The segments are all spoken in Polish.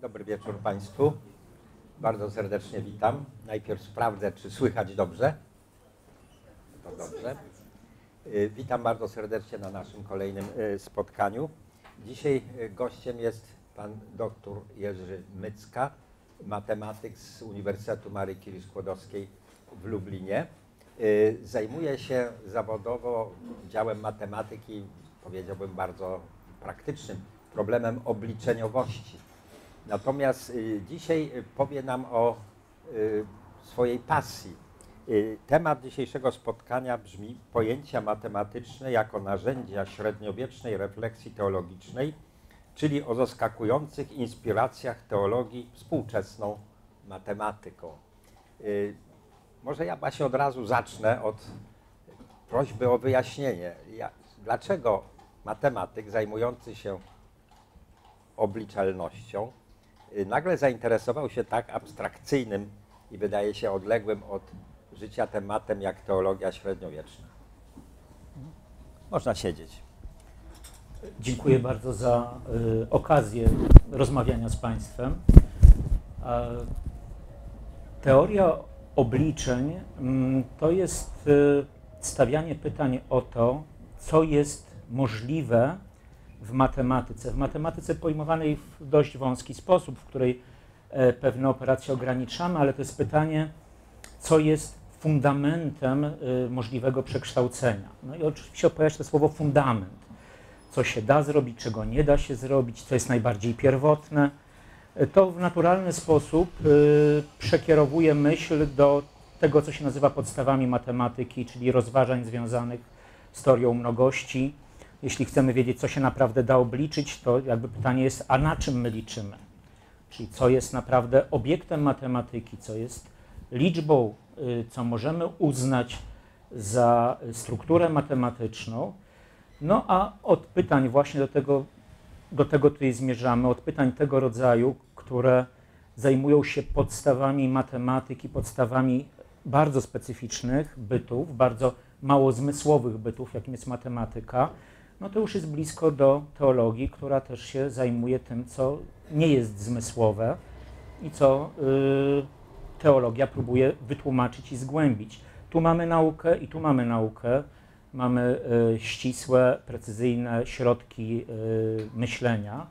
Dobry wieczór Państwu. Bardzo serdecznie witam. Najpierw sprawdzę, czy słychać dobrze. To dobrze. Y, Witam bardzo serdecznie na naszym kolejnym y, spotkaniu. Dzisiaj y, gościem jest pan dr Jerzy Mycka, matematyk z Uniwersytetu Marii Curie Skłodowskiej w Lublinie. Zajmuje się zawodowo działem matematyki, powiedziałbym bardzo praktycznym, problemem obliczeniowości. Natomiast y, dzisiaj y, powie nam o y, swojej pasji. Temat dzisiejszego spotkania brzmi pojęcia matematyczne jako narzędzia średniowiecznej refleksji teologicznej, czyli o zaskakujących inspiracjach teologii współczesną matematyką. Może ja właśnie od razu zacznę od prośby o wyjaśnienie. Ja, dlaczego matematyk zajmujący się obliczalnością nagle zainteresował się tak abstrakcyjnym i wydaje się odległym od życia tematem jak teologia średniowieczna. Można siedzieć. Dziękuję bardzo za y, okazję rozmawiania z Państwem. E, teoria obliczeń mm, to jest y, stawianie pytań o to, co jest możliwe w matematyce. W matematyce pojmowanej w dość wąski sposób, w której e, pewne operacje ograniczamy, ale to jest pytanie, co jest fundamentem y, możliwego przekształcenia. No i oczywiście pojawia się to słowo fundament co się da zrobić, czego nie da się zrobić, co jest najbardziej pierwotne. To w naturalny sposób przekierowuje myśl do tego, co się nazywa podstawami matematyki, czyli rozważań związanych z teorią mnogości. Jeśli chcemy wiedzieć, co się naprawdę da obliczyć, to jakby pytanie jest, a na czym my liczymy? Czyli co jest naprawdę obiektem matematyki, co jest liczbą, y, co możemy uznać za strukturę matematyczną. No a od pytań właśnie do tego, do tego tutaj zmierzamy, od pytań tego rodzaju, które zajmują się podstawami matematyki, podstawami bardzo specyficznych bytów, bardzo mało zmysłowych bytów, jakim jest matematyka, no to już jest blisko do teologii, która też się zajmuje tym, co nie jest zmysłowe i co y, teologia próbuje wytłumaczyć i zgłębić. Tu mamy naukę i tu mamy naukę mamy y, ścisłe, precyzyjne środki y, myślenia,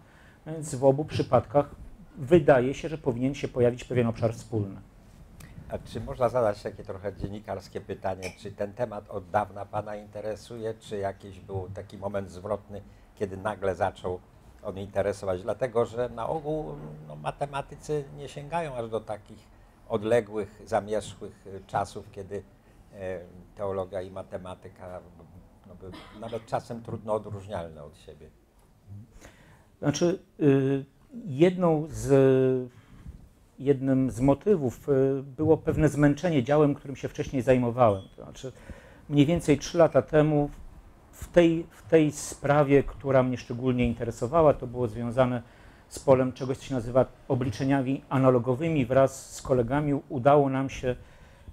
więc w obu przypadkach wydaje się, że powinien się pojawić pewien obszar wspólny. Czy można zadać takie trochę dziennikarskie pytanie, czy ten temat od dawna Pana interesuje, czy jakiś był taki moment zwrotny, kiedy nagle zaczął on interesować? Dlatego, że na ogół no, matematycy nie sięgają aż do takich odległych, zamierzchłych y, czasów, kiedy e, teologia i matematyka no, były nawet czasem trudno odróżnialne od siebie. Znaczy, y, jedną z, jednym z motywów y, było pewne zmęczenie działem, którym się wcześniej zajmowałem. To znaczy, mniej więcej trzy lata temu w tej, w tej sprawie, która mnie szczególnie interesowała, to było związane z polem czegoś, co się nazywa obliczeniami analogowymi. Wraz z kolegami udało nam się,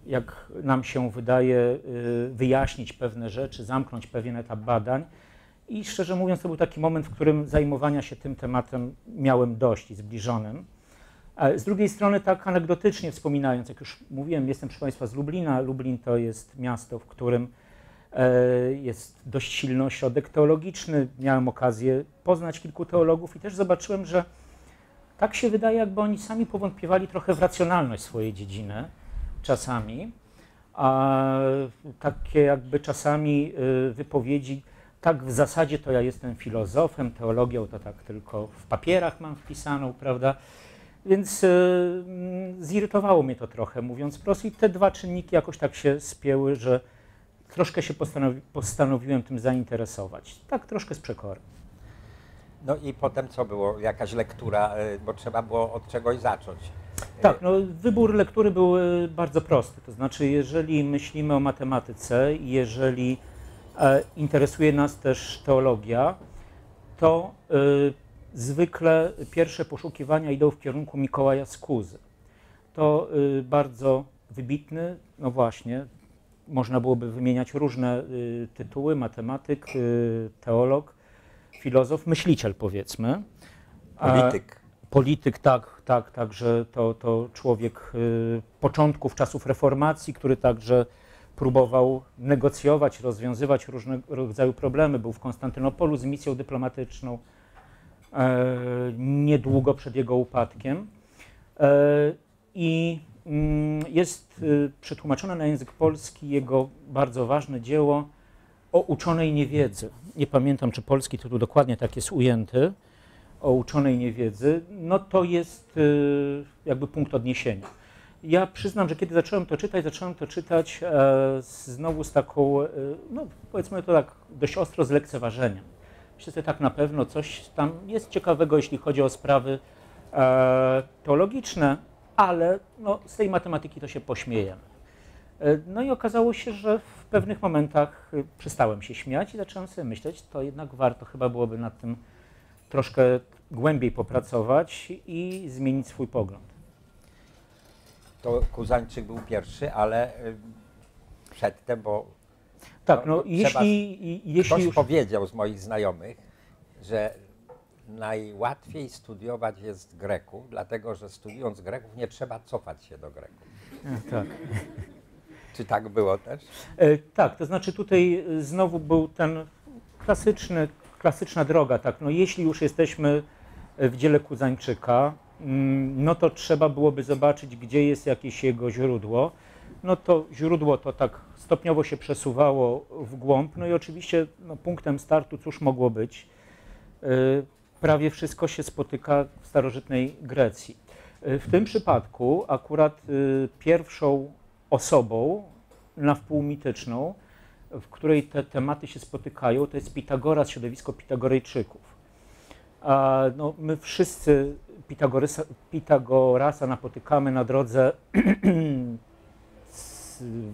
jak nam się wydaje, y, wyjaśnić pewne rzeczy, zamknąć pewien etap badań. I szczerze mówiąc, to był taki moment, w którym zajmowania się tym tematem miałem dość i zbliżonym. Z drugiej strony, tak anegdotycznie wspominając, jak już mówiłem, jestem proszę Państwa z Lublina. Lublin to jest miasto, w którym e, jest dość silny ośrodek teologiczny. Miałem okazję poznać kilku teologów i też zobaczyłem, że tak się wydaje, jakby oni sami powątpiewali trochę w racjonalność swojej dziedziny czasami. A takie jakby czasami y, wypowiedzi, tak w zasadzie to ja jestem filozofem, teologią to tak tylko w papierach mam wpisaną, prawda? Więc y, mm, zirytowało mnie to trochę, mówiąc wprost, i te dwa czynniki jakoś tak się spięły, że troszkę się postanowi postanowiłem tym zainteresować. Tak troszkę z przekory. No i potem co było? Jakaś lektura, y, bo trzeba było od czegoś zacząć. Tak, no, wybór lektury był bardzo prosty. To znaczy, jeżeli myślimy o matematyce, jeżeli e, interesuje nas też teologia, to zwykle pierwsze poszukiwania idą w kierunku Mikołaja Skuzy. To y, bardzo wybitny, no właśnie, można byłoby wymieniać różne y, tytuły, matematyk, y, teolog, filozof, myśliciel powiedzmy. A- Polityk. polityk, tak, tak, także to, to człowiek początków czasów reformacji, który także próbował negocjować, rozwiązywać różnego rodzaju problemy. Był w Konstantynopolu z misją dyplomatyczną niedługo przed jego upadkiem. E, I mm, jest y, przetłumaczone na język polski jego bardzo ważne dzieło o uczonej niewiedzy. Nie pamiętam, czy polski tytuł dokładnie tak jest ujęty, o uczonej niewiedzy. No to jest jakby punkt odniesienia. Ja przyznam, że kiedy zacząłem to czytać, zacząłem to czytać e, znowu z taką, e, no powiedzmy to tak, dość ostro z lekceważeniem. Że tak na pewno coś tam jest ciekawego, jeśli chodzi o sprawy e, teologiczne, ale no, z tej matematyki to się pośmiejemy. E, No i okazało się, że w pewnych momentach e, przestałem się śmiać i zacząłem sobie myśleć, to jednak warto chyba byłoby nad tym troszkę głębiej popracować i zmienić swój pogląd. To Kuzańczyk był pierwszy, ale y, przedtem, bo Tak, No, no jeśli, jeśli ktoś już... powiedział z moich znajomych, że najłatwiej studiować jest Greków, dlatego że studiując Greków nie trzeba cofać się do Greków. Tak. Czy tak było też? E, Tak, to znaczy tutaj e, znowu był ten klasyczny, klasyczna droga, tak, no jeśli już jesteśmy e, w dziele Kuzańczyka, mm, no to trzeba byłoby zobaczyć, gdzie jest jakieś jego źródło. No to źródło to tak stopniowo się przesuwało w głąb, no i oczywiście no, punktem startu cóż mogło być? E, Prawie wszystko się spotyka w starożytnej Grecji. E, W tym przypadku akurat e, pierwszą osobą na wpół mityczną, w której te tematy się spotykają, to jest Pitagoras, środowisko Pitagorejczyków. A no, my wszyscy Pitagorasa napotykamy na drodze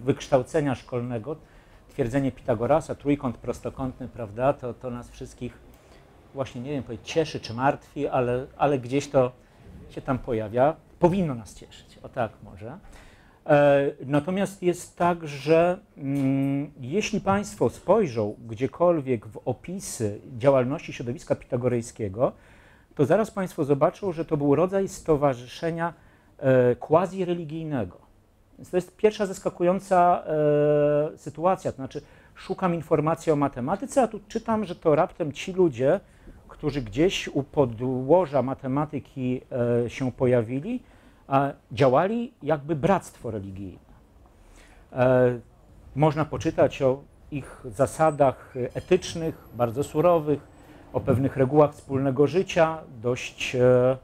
wykształcenia szkolnego. Twierdzenie Pitagorasa, trójkąt prostokątny, prawda, to, to nas wszystkich właśnie, nie wiem, cieszy czy martwi, ale, ale gdzieś to się tam pojawia. Powinno nas cieszyć, o tak może. E, Natomiast jest tak, że mm, jeśli Państwo spojrzą gdziekolwiek w opisy działalności środowiska pitagorejskiego, to zaraz Państwo zobaczą, że to był rodzaj stowarzyszenia e, quasi-religijnego. Więc to jest pierwsza zaskakująca e, sytuacja, to znaczy szukam informacji o matematyce, a tu czytam, że to raptem ci ludzie, którzy gdzieś u podłoża matematyki e, się pojawili, działali jakby bractwo religijne. E, Można poczytać o ich zasadach etycznych, bardzo surowych, o pewnych regułach wspólnego życia, dość e,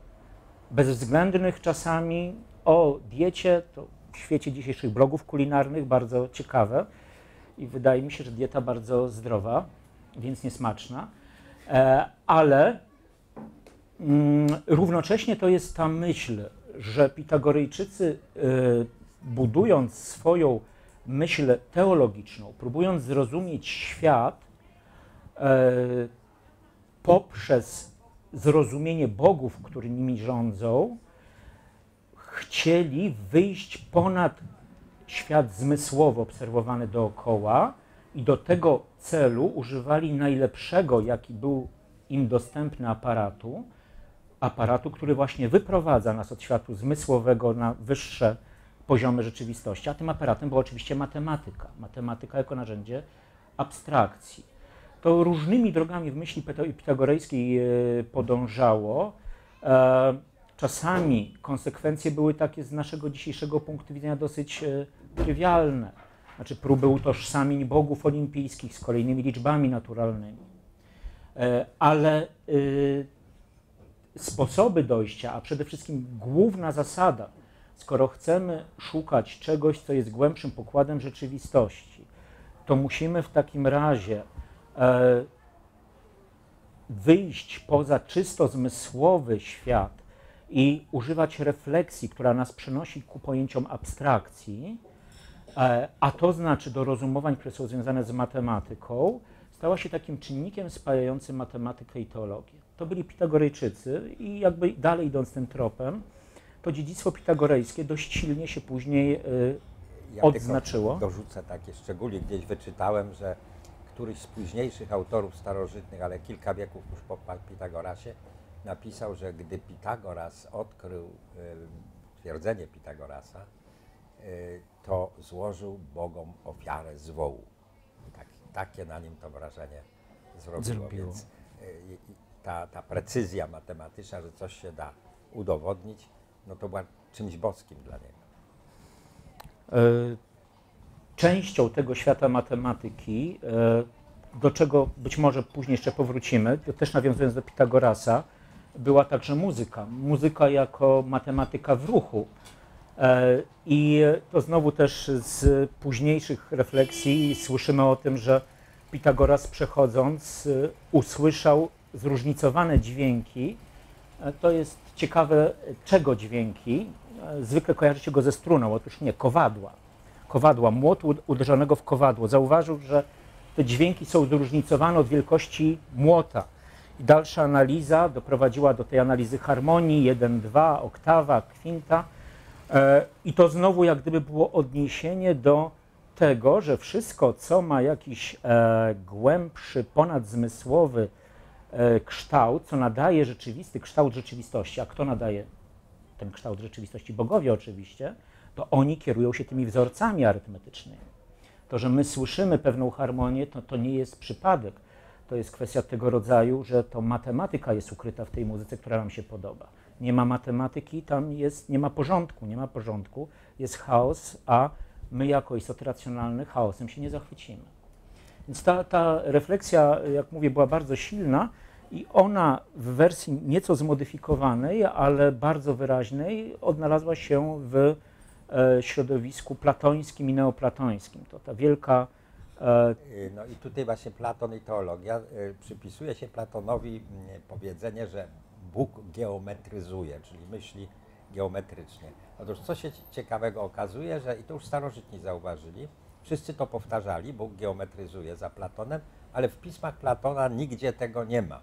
bezwzględnych czasami, o diecie, to w świecie dzisiejszych blogów kulinarnych bardzo ciekawe i wydaje mi się, że dieta bardzo zdrowa, więc niesmaczna, E, ale mm, równocześnie to jest ta myśl, że Pitagorejczycy e, budując swoją myśl teologiczną, próbując zrozumieć świat e, poprzez zrozumienie bogów, którzy nimi rządzą, chcieli wyjść ponad świat zmysłowo obserwowany dookoła i do tego celu używali najlepszego, jaki był im dostępny aparatu, aparatu, który właśnie wyprowadza nas od światu zmysłowego na wyższe poziomy rzeczywistości, a tym aparatem była oczywiście matematyka. Matematyka jako narzędzie abstrakcji. To różnymi drogami w myśli pita- pitagorejskiej e, podążało. E, Czasami konsekwencje były takie z naszego dzisiejszego punktu widzenia dosyć e, trywialne. Znaczy próby utożsamień bogów olimpijskich z kolejnymi liczbami naturalnymi. E, Ale y, sposoby dojścia, a przede wszystkim główna zasada, skoro chcemy szukać czegoś, co jest głębszym pokładem rzeczywistości, to musimy w takim razie e, wyjść poza czysto zmysłowy świat i używać refleksji, która nas przenosi ku pojęciom abstrakcji, e, a to znaczy do rozumowań, które są związane z matematyką, stała się takim czynnikiem spajającym matematykę i teologię. To byli Pitagorejczycy i jakby dalej idąc tym tropem, to dziedzictwo pitagorejskie dość silnie się później e, Ja Odznaczyło? dorzucę takie szczególnie, gdzieś wyczytałem, że któryś z późniejszych autorów starożytnych, ale kilka wieków już po Pitagorasie, napisał, że gdy Pitagoras odkrył twierdzenie Pitagorasa, y, to złożył Bogom ofiarę z wołu. Tak, takie na nim to wrażenie zrobiło. Zrobiło. Więc i- ta, ta precyzja matematyczna, że coś się da udowodnić, no to była czymś boskim dla niego. E, Częścią tego świata matematyki, e, do czego być może później jeszcze powrócimy, to też nawiązując do Pitagorasa, była także muzyka. Muzyka jako matematyka w ruchu. E, I to znowu też z późniejszych refleksji słyszymy o tym, że Pitagoras przechodząc e, usłyszał zróżnicowane dźwięki. E, To jest ciekawe, czego dźwięki. Zwykle kojarzy się go ze struną, otóż nie, kowadła. Kowadła, młotu ud- uderzonego w kowadło. Zauważył, że te dźwięki są zróżnicowane od wielkości młota. Dalsza analiza doprowadziła do tej analizy harmonii 1, 2, oktawa, kwinta. E, I to znowu jak gdyby było odniesienie do tego, że wszystko, co ma jakiś e, głębszy, ponadzmysłowy e, kształt, co nadaje rzeczywisty kształt rzeczywistości, a kto nadaje ten kształt rzeczywistości? Bogowie oczywiście, to oni kierują się tymi wzorcami arytmetycznymi. To, że my słyszymy pewną harmonię, to, to nie jest przypadek. To jest kwestia tego rodzaju, że to matematyka jest ukryta w tej muzyce, która nam się podoba. Nie ma matematyki, tam jest, nie ma porządku, nie ma porządku, jest chaos, a my jako istoty racjonalne chaosem się nie zachwycimy. Więc ta, ta refleksja, jak mówię, była bardzo silna i ona w wersji nieco zmodyfikowanej, ale bardzo wyraźnej, odnalazła się w e, środowisku platońskim i neoplatońskim. To ta wielka No i tutaj właśnie Platon i teologia y, przypisuje się Platonowi mm, powiedzenie, że Bóg geometryzuje, czyli myśli geometrycznie. Otóż co się ciekawego okazuje, że i to już starożytni zauważyli, wszyscy to powtarzali, Bóg geometryzuje za Platonem, ale w pismach Platona nigdzie tego nie ma.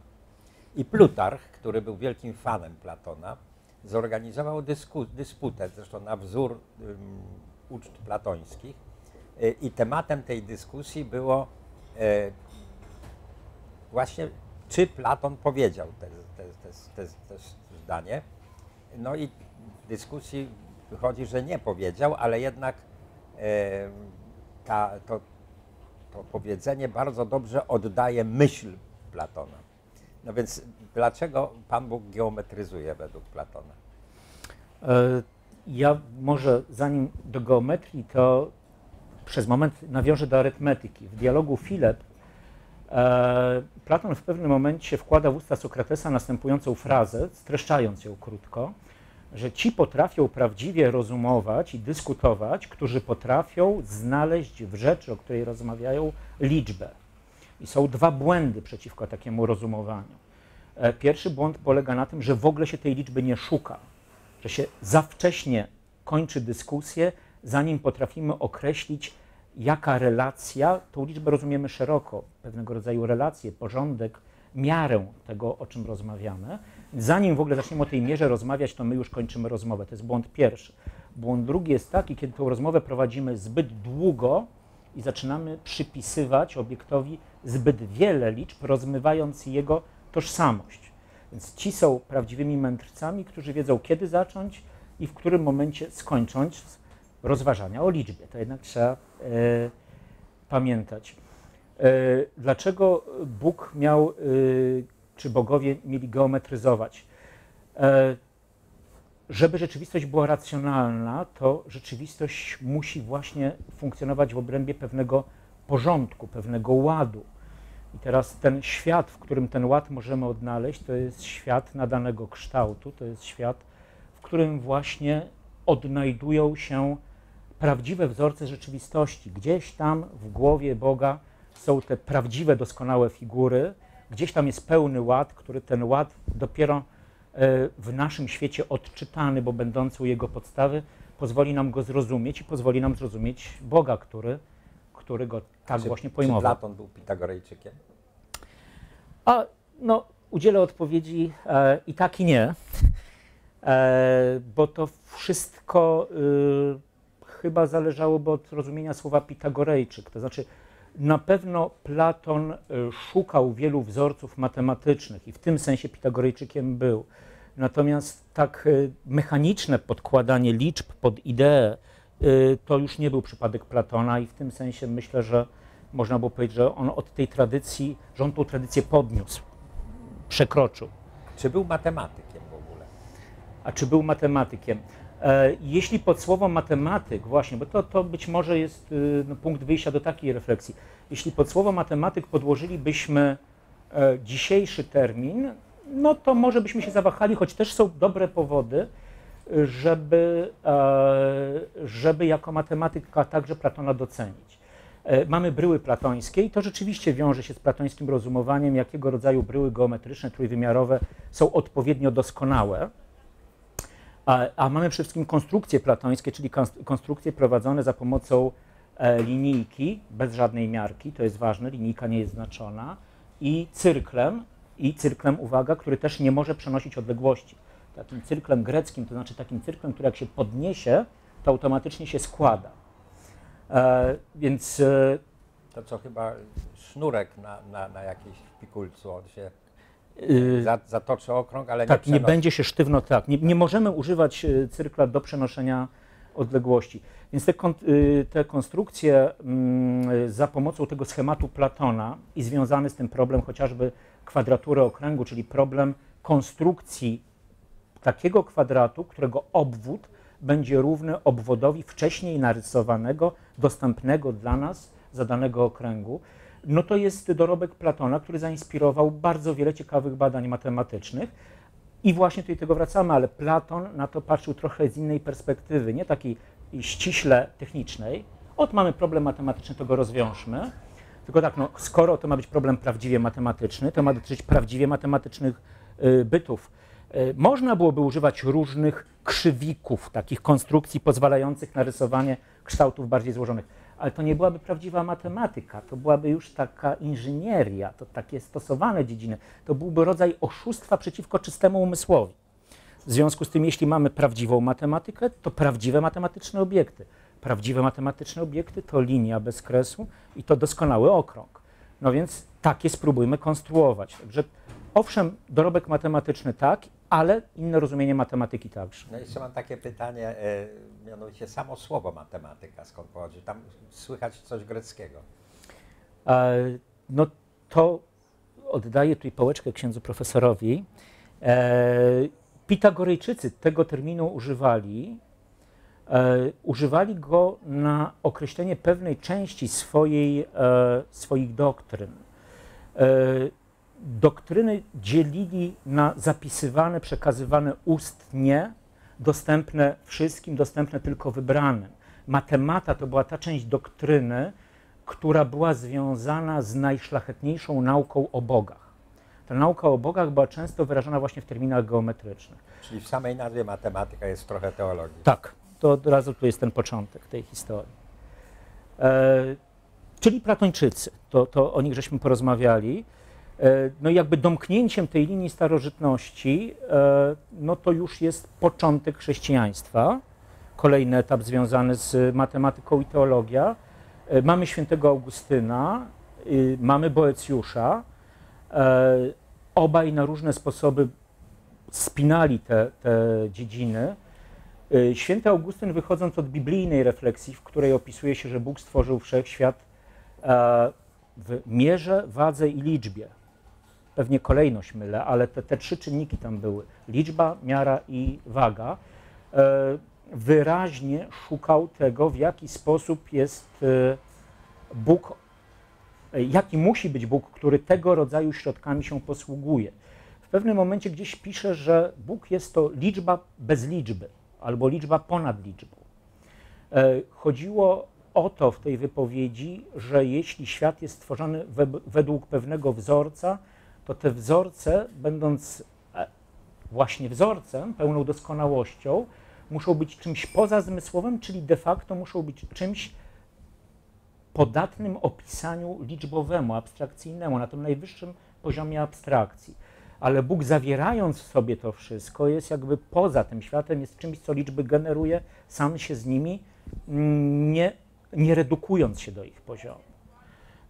I Plutarch, który był wielkim fanem Platona, zorganizował dysku, dysputę, zresztą na wzór ym, uczt platońskich. I tematem tej dyskusji było e, właśnie, czy Platon powiedział te, te, te, te zdanie. No i w dyskusji wychodzi, że nie powiedział, ale jednak e, ta, to, to powiedzenie bardzo dobrze oddaje myśl Platona. No więc dlaczego Pan Bóg geometryzuje według Platona? E, Ja może zanim do geometrii, to przez moment nawiążę do arytmetyki. W dialogu Filep e, Platon w pewnym momencie wkłada w usta Sokratesa następującą frazę, streszczając ją krótko, że ci potrafią prawdziwie rozumować i dyskutować, którzy potrafią znaleźć w rzeczy, o której rozmawiają, liczbę. I są dwa błędy przeciwko takiemu rozumowaniu. E, Pierwszy błąd polega na tym, że w ogóle się tej liczby nie szuka, że się za wcześnie kończy dyskusję, zanim potrafimy określić, jaka relacja, tą liczbę rozumiemy szeroko, pewnego rodzaju relację, porządek, miarę tego, o czym rozmawiamy. Zanim w ogóle zaczniemy o tej mierze rozmawiać, to my już kończymy rozmowę. To jest błąd pierwszy. Błąd drugi jest taki, kiedy tę rozmowę prowadzimy zbyt długo i zaczynamy przypisywać obiektowi zbyt wiele liczb, rozmywając jego tożsamość. Więc ci są prawdziwymi mędrcami, którzy wiedzą, kiedy zacząć i w którym momencie skończyć rozważania o liczbie. To jednak trzeba e, pamiętać. E, dlaczego Bóg miał, e, czy bogowie mieli geometryzować? Żeby rzeczywistość była racjonalna, to rzeczywistość musi właśnie funkcjonować w obrębie pewnego porządku, pewnego ładu. I teraz ten świat, w którym ten ład możemy odnaleźć, to jest świat nadanego kształtu, to jest świat, w którym właśnie odnajdują się prawdziwe wzorce rzeczywistości. Gdzieś tam w głowie Boga są te prawdziwe, doskonałe figury, gdzieś tam jest pełny ład, który ten ład dopiero e, w naszym świecie odczytany, bo będący u jego podstawy, pozwoli nam go zrozumieć i pozwoli nam zrozumieć Boga, który, który go tak czy, właśnie czy pojmował. Platon był Pitagorejczykiem? A no, udzielę odpowiedzi e, i tak i nie, e, bo to wszystko y, chyba zależałoby od rozumienia słowa Pitagorejczyk. To znaczy, Na pewno Platon y, szukał wielu wzorców matematycznych i w tym sensie Pitagorejczykiem był. Natomiast tak y, mechaniczne podkładanie liczb pod ideę y, to już nie był przypadek Platona i w tym sensie myślę, że można było powiedzieć, że on od tej tradycji, że on tą tradycję podniósł, przekroczył. Czy był matematykiem w ogóle? A czy był matematykiem? E, Jeśli pod słowo matematyk, właśnie, bo to, to być może jest y, no, punkt wyjścia do takiej refleksji, jeśli pod słowo matematyk podłożylibyśmy e, dzisiejszy termin, no to może byśmy się zawahali, choć też są dobre powody, żeby, e, żeby jako matematyka także Platona docenić. Mamy bryły platońskie i to rzeczywiście wiąże się z platońskim rozumowaniem, jakiego rodzaju bryły geometryczne, trójwymiarowe są odpowiednio doskonałe. A, a mamy przede wszystkim konstrukcje platońskie, czyli kons- konstrukcje prowadzone za pomocą e, linijki bez żadnej miarki, to jest ważne, linijka nie jest znaczona, i cyrklem, i cyrklem, uwaga, który też nie może przenosić odległości. Takim cyrklem greckim, to znaczy takim cyrklem, który jak się podniesie, to automatycznie się składa. E, więc e, To co chyba sznurek na, na, na jakiejś pikulcu, on się zatoczy okrąg, ale Tak, nie nie będzie się sztywno tak. Nie, nie możemy używać e, cyrkla do przenoszenia odległości. Więc te, kon, y, te konstrukcje mm, za pomocą tego schematu Platona i związany z tym problem chociażby kwadratury okręgu, czyli problem konstrukcji takiego kwadratu, którego obwód będzie równy obwodowi wcześniej narysowanego, dostępnego dla nas zadanego okręgu, no to jest dorobek Platona, który zainspirował bardzo wiele ciekawych badań matematycznych. I właśnie tutaj tego wracamy, ale Platon na to patrzył trochę z innej perspektywy, nie takiej ściśle technicznej. Ot, mamy problem matematyczny, to go rozwiążmy. Tylko tak, no, skoro to ma być problem prawdziwie matematyczny, to ma dotyczyć prawdziwie matematycznych y, bytów. Y, można byłoby używać różnych krzywików, takich konstrukcji pozwalających na rysowanie kształtów bardziej złożonych, ale to nie byłaby prawdziwa matematyka, to byłaby już taka inżynieria, to takie stosowane dziedziny, to byłby rodzaj oszustwa przeciwko czystemu umysłowi. W związku z tym, jeśli mamy prawdziwą matematykę, to prawdziwe matematyczne obiekty. Prawdziwe matematyczne obiekty to linia bez kresu i to doskonały okrąg. No więc takie spróbujmy konstruować. Także owszem, dorobek matematyczny tak, ale inne rozumienie matematyki także. No jeszcze mam takie pytanie, e, mianowicie samo słowo matematyka, skąd pochodzi? Tam słychać coś greckiego. E, No to oddaję tutaj pałeczkę księdzu profesorowi. E, Pitagorejczycy tego terminu używali. Używali go na określenie pewnej części swojej, swoich doktryn. Doktryny dzielili na zapisywane, przekazywane ustnie, dostępne wszystkim, dostępne tylko wybranym. Matemata to była ta część doktryny, która była związana z najszlachetniejszą nauką o bogach. Ta nauka o bogach była często wyrażana właśnie w terminach geometrycznych. Czyli w samej nazwie matematyka jest trochę teologii. Tak, to od razu tu jest ten początek tej historii. E, czyli Platończycy, to, to o nich żeśmy porozmawiali. E, no jakby domknięciem tej linii starożytności, e, no to już jest początek chrześcijaństwa, kolejny etap związany z matematyką i teologią. E, mamy świętego Augustyna, y, mamy Boecjusza. Obaj na różne sposoby spinali te, te dziedziny. Święty Augustyn, wychodząc od biblijnej refleksji, w której opisuje się, że Bóg stworzył wszechświat w mierze, wadze i liczbie. Pewnie kolejność mylę, ale te, te trzy czynniki tam były: liczba, miara i waga. E, Wyraźnie szukał tego, w jaki sposób jest e, Bóg, e, jaki musi być Bóg, który tego rodzaju środkami się posługuje. W pewnym momencie gdzieś pisze, że Bóg jest to liczba bez liczby, albo liczba ponad liczbą. Chodziło o to w tej wypowiedzi, że jeśli świat jest stworzony we, według pewnego wzorca, to te wzorce, będąc e, właśnie wzorcem, pełną doskonałością, muszą być czymś pozazmysłowym, czyli de facto muszą być czymś podatnym opisaniu liczbowemu, abstrakcyjnemu, na tym najwyższym poziomie abstrakcji. Ale Bóg zawierając w sobie to wszystko jest jakby poza tym światem, jest czymś, co liczby generuje, sam się z nimi, mm, nie, nie redukując się do ich poziomu.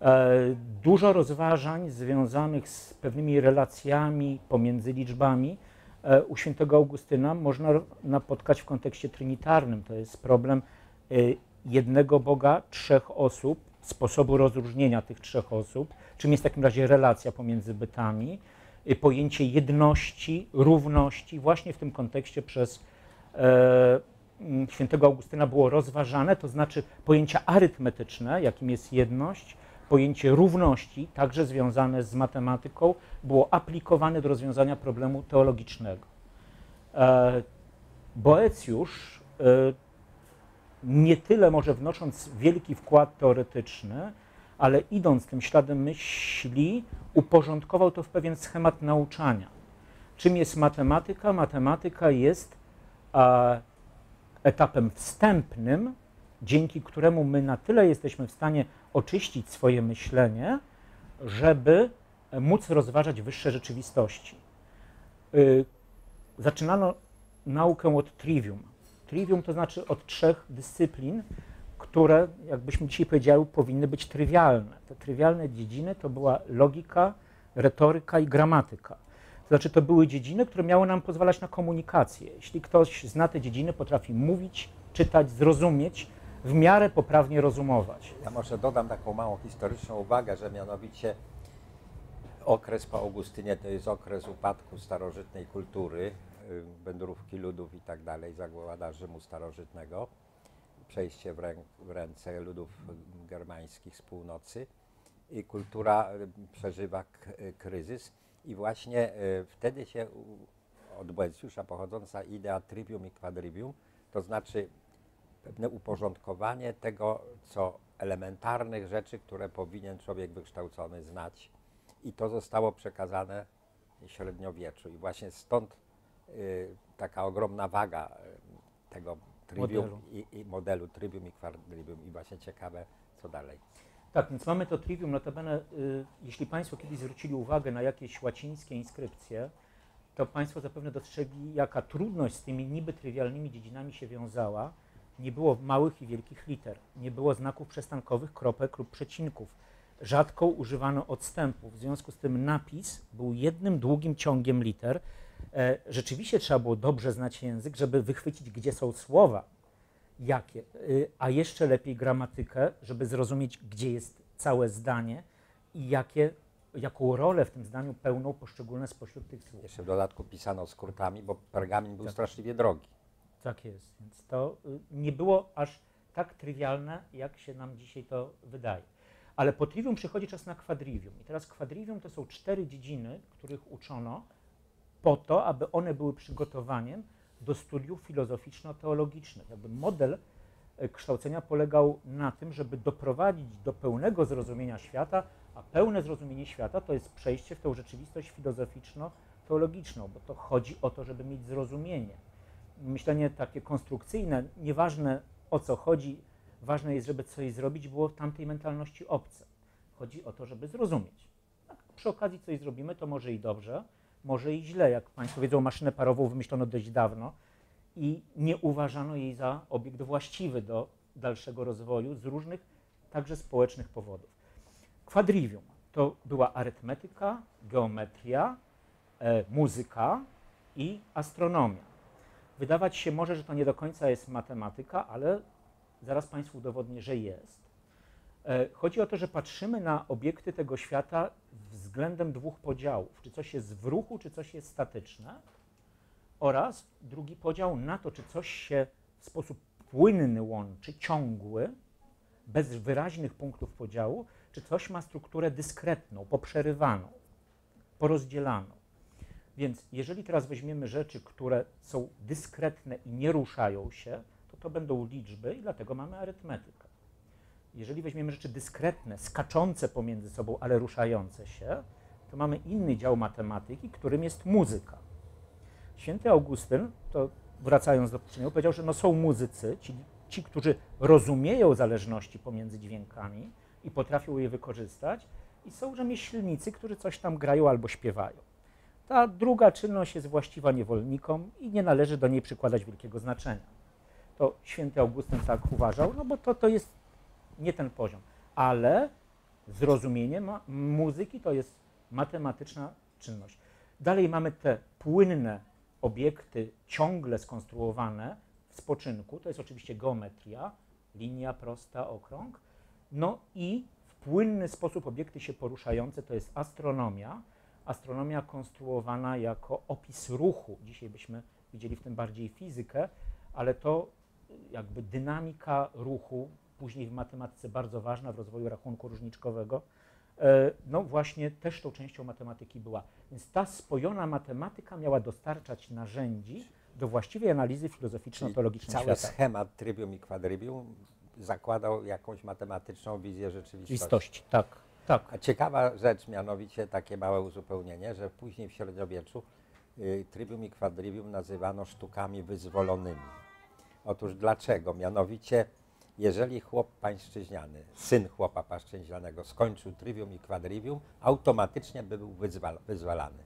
E, Dużo rozważań związanych z pewnymi relacjami pomiędzy liczbami e, u świętego Augustyna można napotkać w kontekście trinitarnym. To jest problem e, jednego Boga, trzech osób, sposobu rozróżnienia tych trzech osób, czym jest w takim razie relacja pomiędzy bytami, pojęcie jedności, równości, właśnie w tym kontekście przez świętego Augustyna było rozważane, to znaczy pojęcia arytmetyczne, jakim jest jedność, pojęcie równości, także związane z matematyką, było aplikowane do rozwiązania problemu teologicznego. E, Boecjusz, e, nie tyle może wnosząc wielki wkład teoretyczny, ale idąc tym śladem myśli, uporządkował to w pewien schemat nauczania. Czym jest matematyka? Matematyka jest e, etapem wstępnym, dzięki któremu my na tyle jesteśmy w stanie oczyścić swoje myślenie, żeby móc rozważać wyższe rzeczywistości. Y, Zaczynano naukę od trivium. Trivium to znaczy od trzech dyscyplin, które, jakbyśmy dzisiaj powiedziały, powinny być trywialne. Te trywialne dziedziny to była logika, retoryka i gramatyka. To znaczy, to były dziedziny, które miały nam pozwalać na komunikację. Jeśli ktoś zna te dziedziny, potrafi mówić, czytać, zrozumieć, w miarę poprawnie rozumować. Ja może dodam taką małą historyczną uwagę, że mianowicie okres po Augustynie to jest okres upadku starożytnej kultury, y, wędrówki ludów i tak dalej, zagłada Rzymu starożytnego, przejście w, rę, w ręce ludów germańskich z północy i kultura y, przeżywa y, kryzys i właśnie wtedy się od Boecjusza pochodząca idea trivium i quadrivium, to znaczy pewne uporządkowanie tego, co elementarnych rzeczy, które powinien człowiek wykształcony znać. I to zostało przekazane średniowieczu. I właśnie stąd y, taka ogromna waga y, tego trivium Modelu. i, i modelu trivium i quadrivium. I właśnie ciekawe, co dalej. Tak, więc mamy to trivium. Notabene, y, jeśli Państwo kiedyś zwrócili uwagę na jakieś łacińskie inskrypcje, to Państwo zapewne dostrzegli, jaka trudność z tymi niby trywialnymi dziedzinami się wiązała. Nie było małych i wielkich liter, nie było znaków przestankowych, kropek lub przecinków. Rzadko używano odstępów. W związku z tym napis był jednym długim ciągiem liter. E, Rzeczywiście trzeba było dobrze znać język, żeby wychwycić, gdzie są słowa, jakie, Y, a jeszcze lepiej gramatykę, żeby zrozumieć, gdzie jest całe zdanie i jakie, jaką rolę w tym zdaniu pełną poszczególne spośród tych słów. Jeszcze w dodatku pisano skrótami, bo pergamin był Tak. straszliwie drogi. Tak jest, więc to y, nie było aż tak trywialne, jak się nam dzisiaj to wydaje. Ale po trivium przychodzi czas na quadrivium. I teraz quadrivium to są cztery dziedziny, których uczono po to, aby one były przygotowaniem do studiów filozoficzno-teologicznych. Jakby model e, kształcenia polegał na tym, żeby doprowadzić do pełnego zrozumienia świata, a pełne zrozumienie świata to jest przejście w tę rzeczywistość filozoficzno-teologiczną, bo to chodzi o to, żeby mieć zrozumienie. Myślenie takie konstrukcyjne, nieważne o co chodzi, ważne jest, żeby coś zrobić, było tamtej mentalności obce. Chodzi o to, żeby zrozumieć. Jak przy okazji coś zrobimy, to może i dobrze, może i źle. Jak Państwo wiedzą, maszynę parową wymyślono dość dawno i nie uważano jej za obiekt właściwy do dalszego rozwoju z różnych, także społecznych powodów. Quadrivium to była arytmetyka, geometria, e, muzyka i astronomia. Wydawać się może, że to nie do końca jest matematyka, ale zaraz Państwu udowodnię, że jest. E, Chodzi o to, że patrzymy na obiekty tego świata względem dwóch podziałów: czy coś jest w ruchu, czy coś jest statyczne, oraz drugi podział na to, czy coś się w sposób płynny łączy, ciągły, bez wyraźnych punktów podziału, czy coś ma strukturę dyskretną, poprzerywaną, porozdzielaną. Więc jeżeli teraz weźmiemy rzeczy, które są dyskretne i nie ruszają się, to to będą liczby i dlatego mamy arytmetykę. Jeżeli weźmiemy rzeczy dyskretne, skaczące pomiędzy sobą, ale ruszające się, to mamy inny dział matematyki, którym jest muzyka. Święty Augustyn, to wracając do poprzedniego, powiedział, że no są muzycy, ci, ci, którzy rozumieją zależności pomiędzy dźwiękami i potrafią je wykorzystać, i są rzemieślnicy, którzy coś tam grają albo śpiewają. Ta druga czynność jest właściwa niewolnikom i nie należy do niej przykładać wielkiego znaczenia. To święty Augustyn tak uważał, no bo to, to jest nie ten poziom. Ale Zrozumienie muzyki to jest matematyczna czynność. Dalej mamy te płynne obiekty ciągle skonstruowane w spoczynku, to jest oczywiście geometria, linia prosta, okrąg. No i w płynny sposób obiekty się poruszające to jest astronomia. Astronomia konstruowana jako opis ruchu. Dzisiaj byśmy widzieli w tym bardziej fizykę, ale to jakby dynamika ruchu, później w matematyce bardzo ważna w rozwoju rachunku różniczkowego, e, no właśnie też tą częścią matematyki była. Więc ta spojona matematyka miała dostarczać narzędzi do właściwej analizy filozoficzno-teologicznej Cały świata. schemat trybium i quadrivium zakładał jakąś matematyczną wizję rzeczywistości. Rzeczywistości, tak, tak. A ciekawa rzecz, mianowicie takie małe uzupełnienie, że później w średniowieczu y, trybium i quadrivium nazywano sztukami wyzwolonymi. Otóż dlaczego? Mianowicie, jeżeli chłop pańszczyźniany, syn chłopa pańszczyźnianego skończył trybium i quadrivium, automatycznie by był wyzwal, wyzwalany.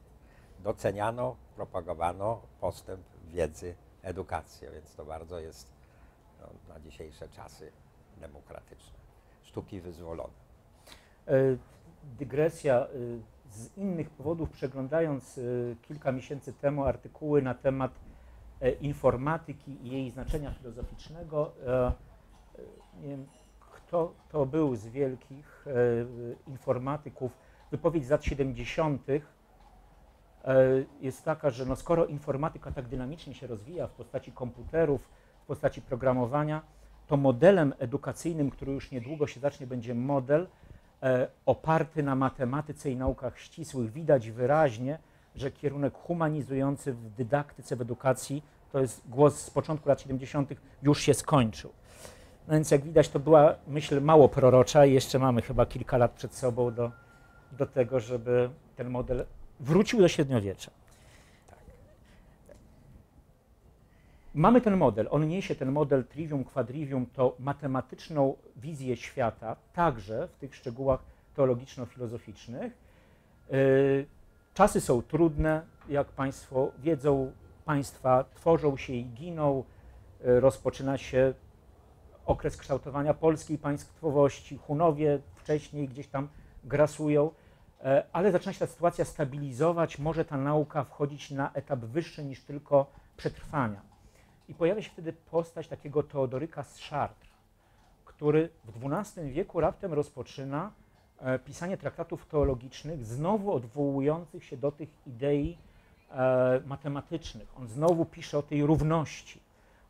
Doceniano, propagowano postęp wiedzy, edukację, więc to bardzo jest no, na dzisiejsze czasy demokratyczne. Sztuki wyzwolone. E, Dygresja. e, Z innych powodów, przeglądając e, kilka miesięcy temu artykuły na temat informatyki i jej znaczenia filozoficznego, nie wiem, kto to był z wielkich informatyków, wypowiedź z lat 70. e, jest taka, że no skoro informatyka tak dynamicznie się rozwija w postaci komputerów, w postaci programowania, to modelem edukacyjnym, który już niedługo się zacznie, będzie model oparty na matematyce i naukach ścisłych. Widać wyraźnie, że kierunek humanizujący w dydaktyce, w edukacji, to jest głos z początku lat 70., już się skończył. No więc jak widać, to była myśl mało prorocza i jeszcze mamy chyba kilka lat przed sobą do, do tego, żeby ten model wrócił do średniowiecza. Mamy ten model, on niesie ten model trivium, quadrivium, to matematyczną wizję świata, także w tych szczegółach teologiczno-filozoficznych. Yy, Czasy są trudne, jak Państwo wiedzą, państwa tworzą się i giną, yy, rozpoczyna się okres kształtowania polskiej państwowości, Hunowie wcześniej gdzieś tam grasują, e, ale zaczyna się ta sytuacja stabilizować, może ta nauka wchodzić na etap wyższy niż tylko przetrwania. I pojawia się wtedy postać takiego Teodoryka z Chartres, który w XII wieku raptem rozpoczyna e, pisanie traktatów teologicznych, znowu odwołujących się do tych idei e, matematycznych. On znowu pisze o tej równości.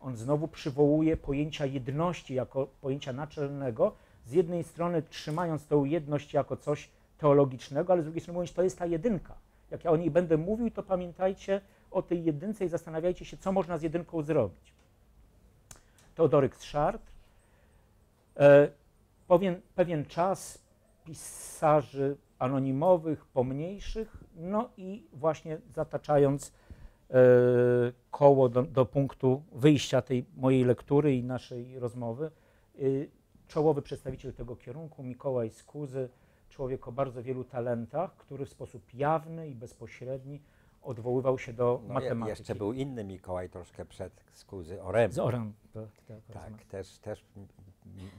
On znowu przywołuje pojęcia jedności jako pojęcia naczelnego, z jednej strony trzymając tą jedność jako coś teologicznego, ale z drugiej strony mówiąc, to jest ta jedynka. Jak ja o niej będę mówił, to pamiętajcie o tej jedynce i zastanawiajcie się, co można z jedynką zrobić. Teodoryk z Chartres. Pewien, pewien czas pisarzy anonimowych, pomniejszych, no i właśnie zataczając e, koło do, do punktu wyjścia tej mojej lektury i naszej rozmowy, e, czołowy przedstawiciel tego kierunku, Mikołaj Skuzy, człowiek o bardzo wielu talentach, który w sposób jawny i bezpośredni odwoływał się do No, matematyki. jeszcze był inny Mikołaj troszkę przed Skuzy, Orem. Z Oran. Tak, tak, Tak, też, też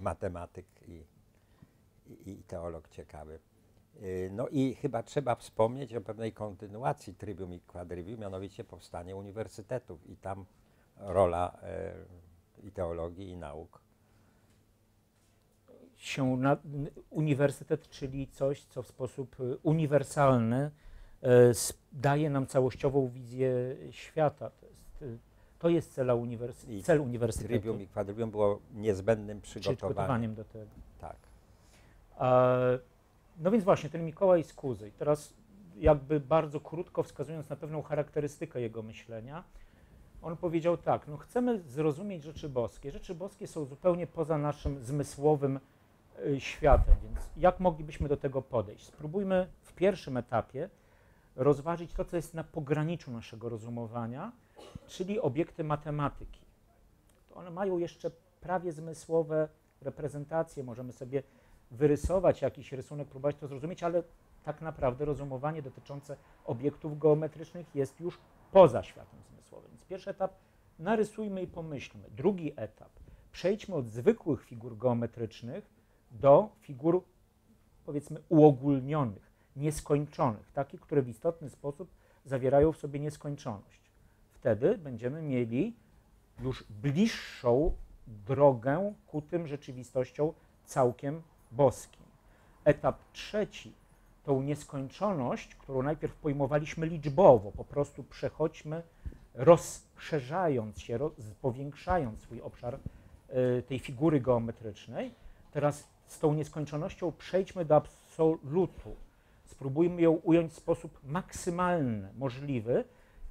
matematyk i, i, i teolog ciekawy. Y, No i chyba trzeba wspomnieć o pewnej kontynuacji Trivium i Quadrivium, mianowicie powstanie uniwersytetów i tam rola e, i teologii, i nauk. się na, uniwersytet, czyli coś, co w sposób y, uniwersalny daje nam całościową wizję świata. To jest, y, to jest cela uniwers- I cel uniwersytetu. Trivium i Quadrivium było niezbędnym przygotowaniem. do tego. Tak. E, No więc właśnie, ten Mikołaj Skuzy. Teraz jakby bardzo krótko wskazując na pewną charakterystykę jego myślenia, on powiedział tak, no chcemy zrozumieć rzeczy boskie. Rzeczy boskie są zupełnie poza naszym zmysłowym y, światem, więc jak moglibyśmy do tego podejść? Spróbujmy w pierwszym etapie rozważyć to, co jest na pograniczu naszego rozumowania, czyli obiekty matematyki. To one mają jeszcze prawie zmysłowe reprezentacje, możemy sobie wyrysować jakiś rysunek, próbować to zrozumieć, ale tak naprawdę rozumowanie dotyczące obiektów geometrycznych jest już poza światem zmysłowym. Więc pierwszy etap narysujmy i pomyślmy. Drugi etap przejdźmy od zwykłych figur geometrycznych do figur powiedzmy uogólnionych, nieskończonych, takich, które w istotny sposób zawierają w sobie nieskończoność. Wtedy będziemy mieli już bliższą drogę ku tym rzeczywistościom całkiem boskim. Etap trzeci, tą nieskończoność, którą najpierw pojmowaliśmy liczbowo, po prostu przechodźmy, rozszerzając się, roz, powiększając swój obszar y, tej figury geometrycznej. Teraz z tą nieskończonością przejdźmy do absolutu. Spróbujmy ją ująć w sposób maksymalny, możliwy,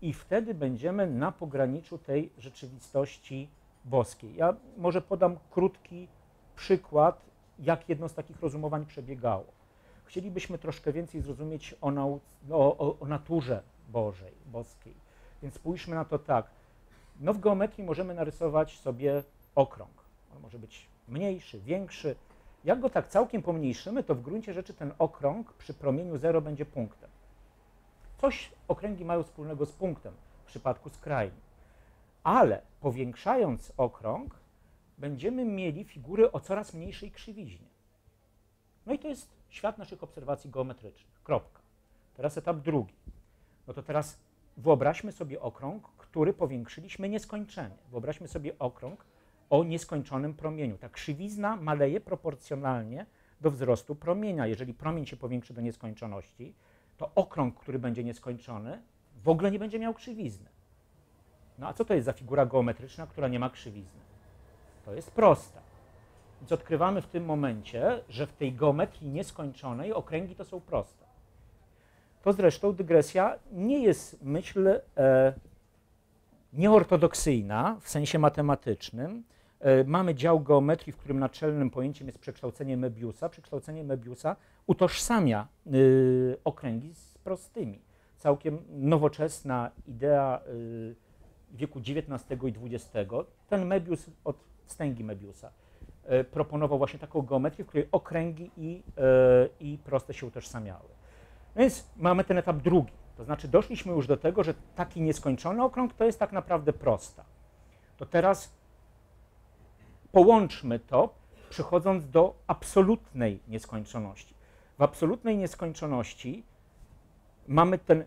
i wtedy będziemy na pograniczu tej rzeczywistości boskiej. Ja może podam krótki przykład, jak jedno z takich rozumowań przebiegało. Chcielibyśmy troszkę więcej zrozumieć o, nau o, o, naturze Bożej, boskiej. Więc spójrzmy na to tak. No w geometrii możemy narysować sobie okrąg. On może być mniejszy, większy. Jak go tak całkiem pomniejszymy, to w gruncie rzeczy ten okrąg przy promieniu 0 będzie punktem. Coś okręgi mają wspólnego z punktem w przypadku skrajni. Ale powiększając okrąg, będziemy mieli figury o coraz mniejszej krzywiźnie. No i to jest świat naszych obserwacji geometrycznych. Kropka. Teraz etap drugi. No to teraz wyobraźmy sobie okrąg, który powiększyliśmy nieskończenie. Wyobraźmy sobie okrąg o nieskończonym promieniu. Ta krzywizna maleje proporcjonalnie do wzrostu promienia. Jeżeli promień się powiększy do nieskończoności, to okrąg, który będzie nieskończony, w ogóle nie będzie miał krzywizny. No a co to jest za figura geometryczna, która nie ma krzywizny? To jest prosta. Więc odkrywamy w tym momencie, że w tej geometrii nieskończonej okręgi to są proste. To zresztą dygresja nie jest, myśl, e, nieortodoksyjna w sensie matematycznym. E, mamy dział geometrii, w którym naczelnym pojęciem jest przekształcenie Mebiusa. Przekształcenie Mebiusa utożsamia y, okręgi z prostymi. Całkiem nowoczesna idea y, wieku XIX i XX. Ten Mebius od wstęgi Mebiusa y, proponował właśnie taką geometrię, w której okręgi i, y, i proste się utożsamiały. Więc mamy ten etap drugi. To znaczy doszliśmy już do tego, że taki nieskończony okrąg to jest tak naprawdę prosta. To teraz połączmy to, przechodząc do absolutnej nieskończoności. W absolutnej nieskończoności mamy ten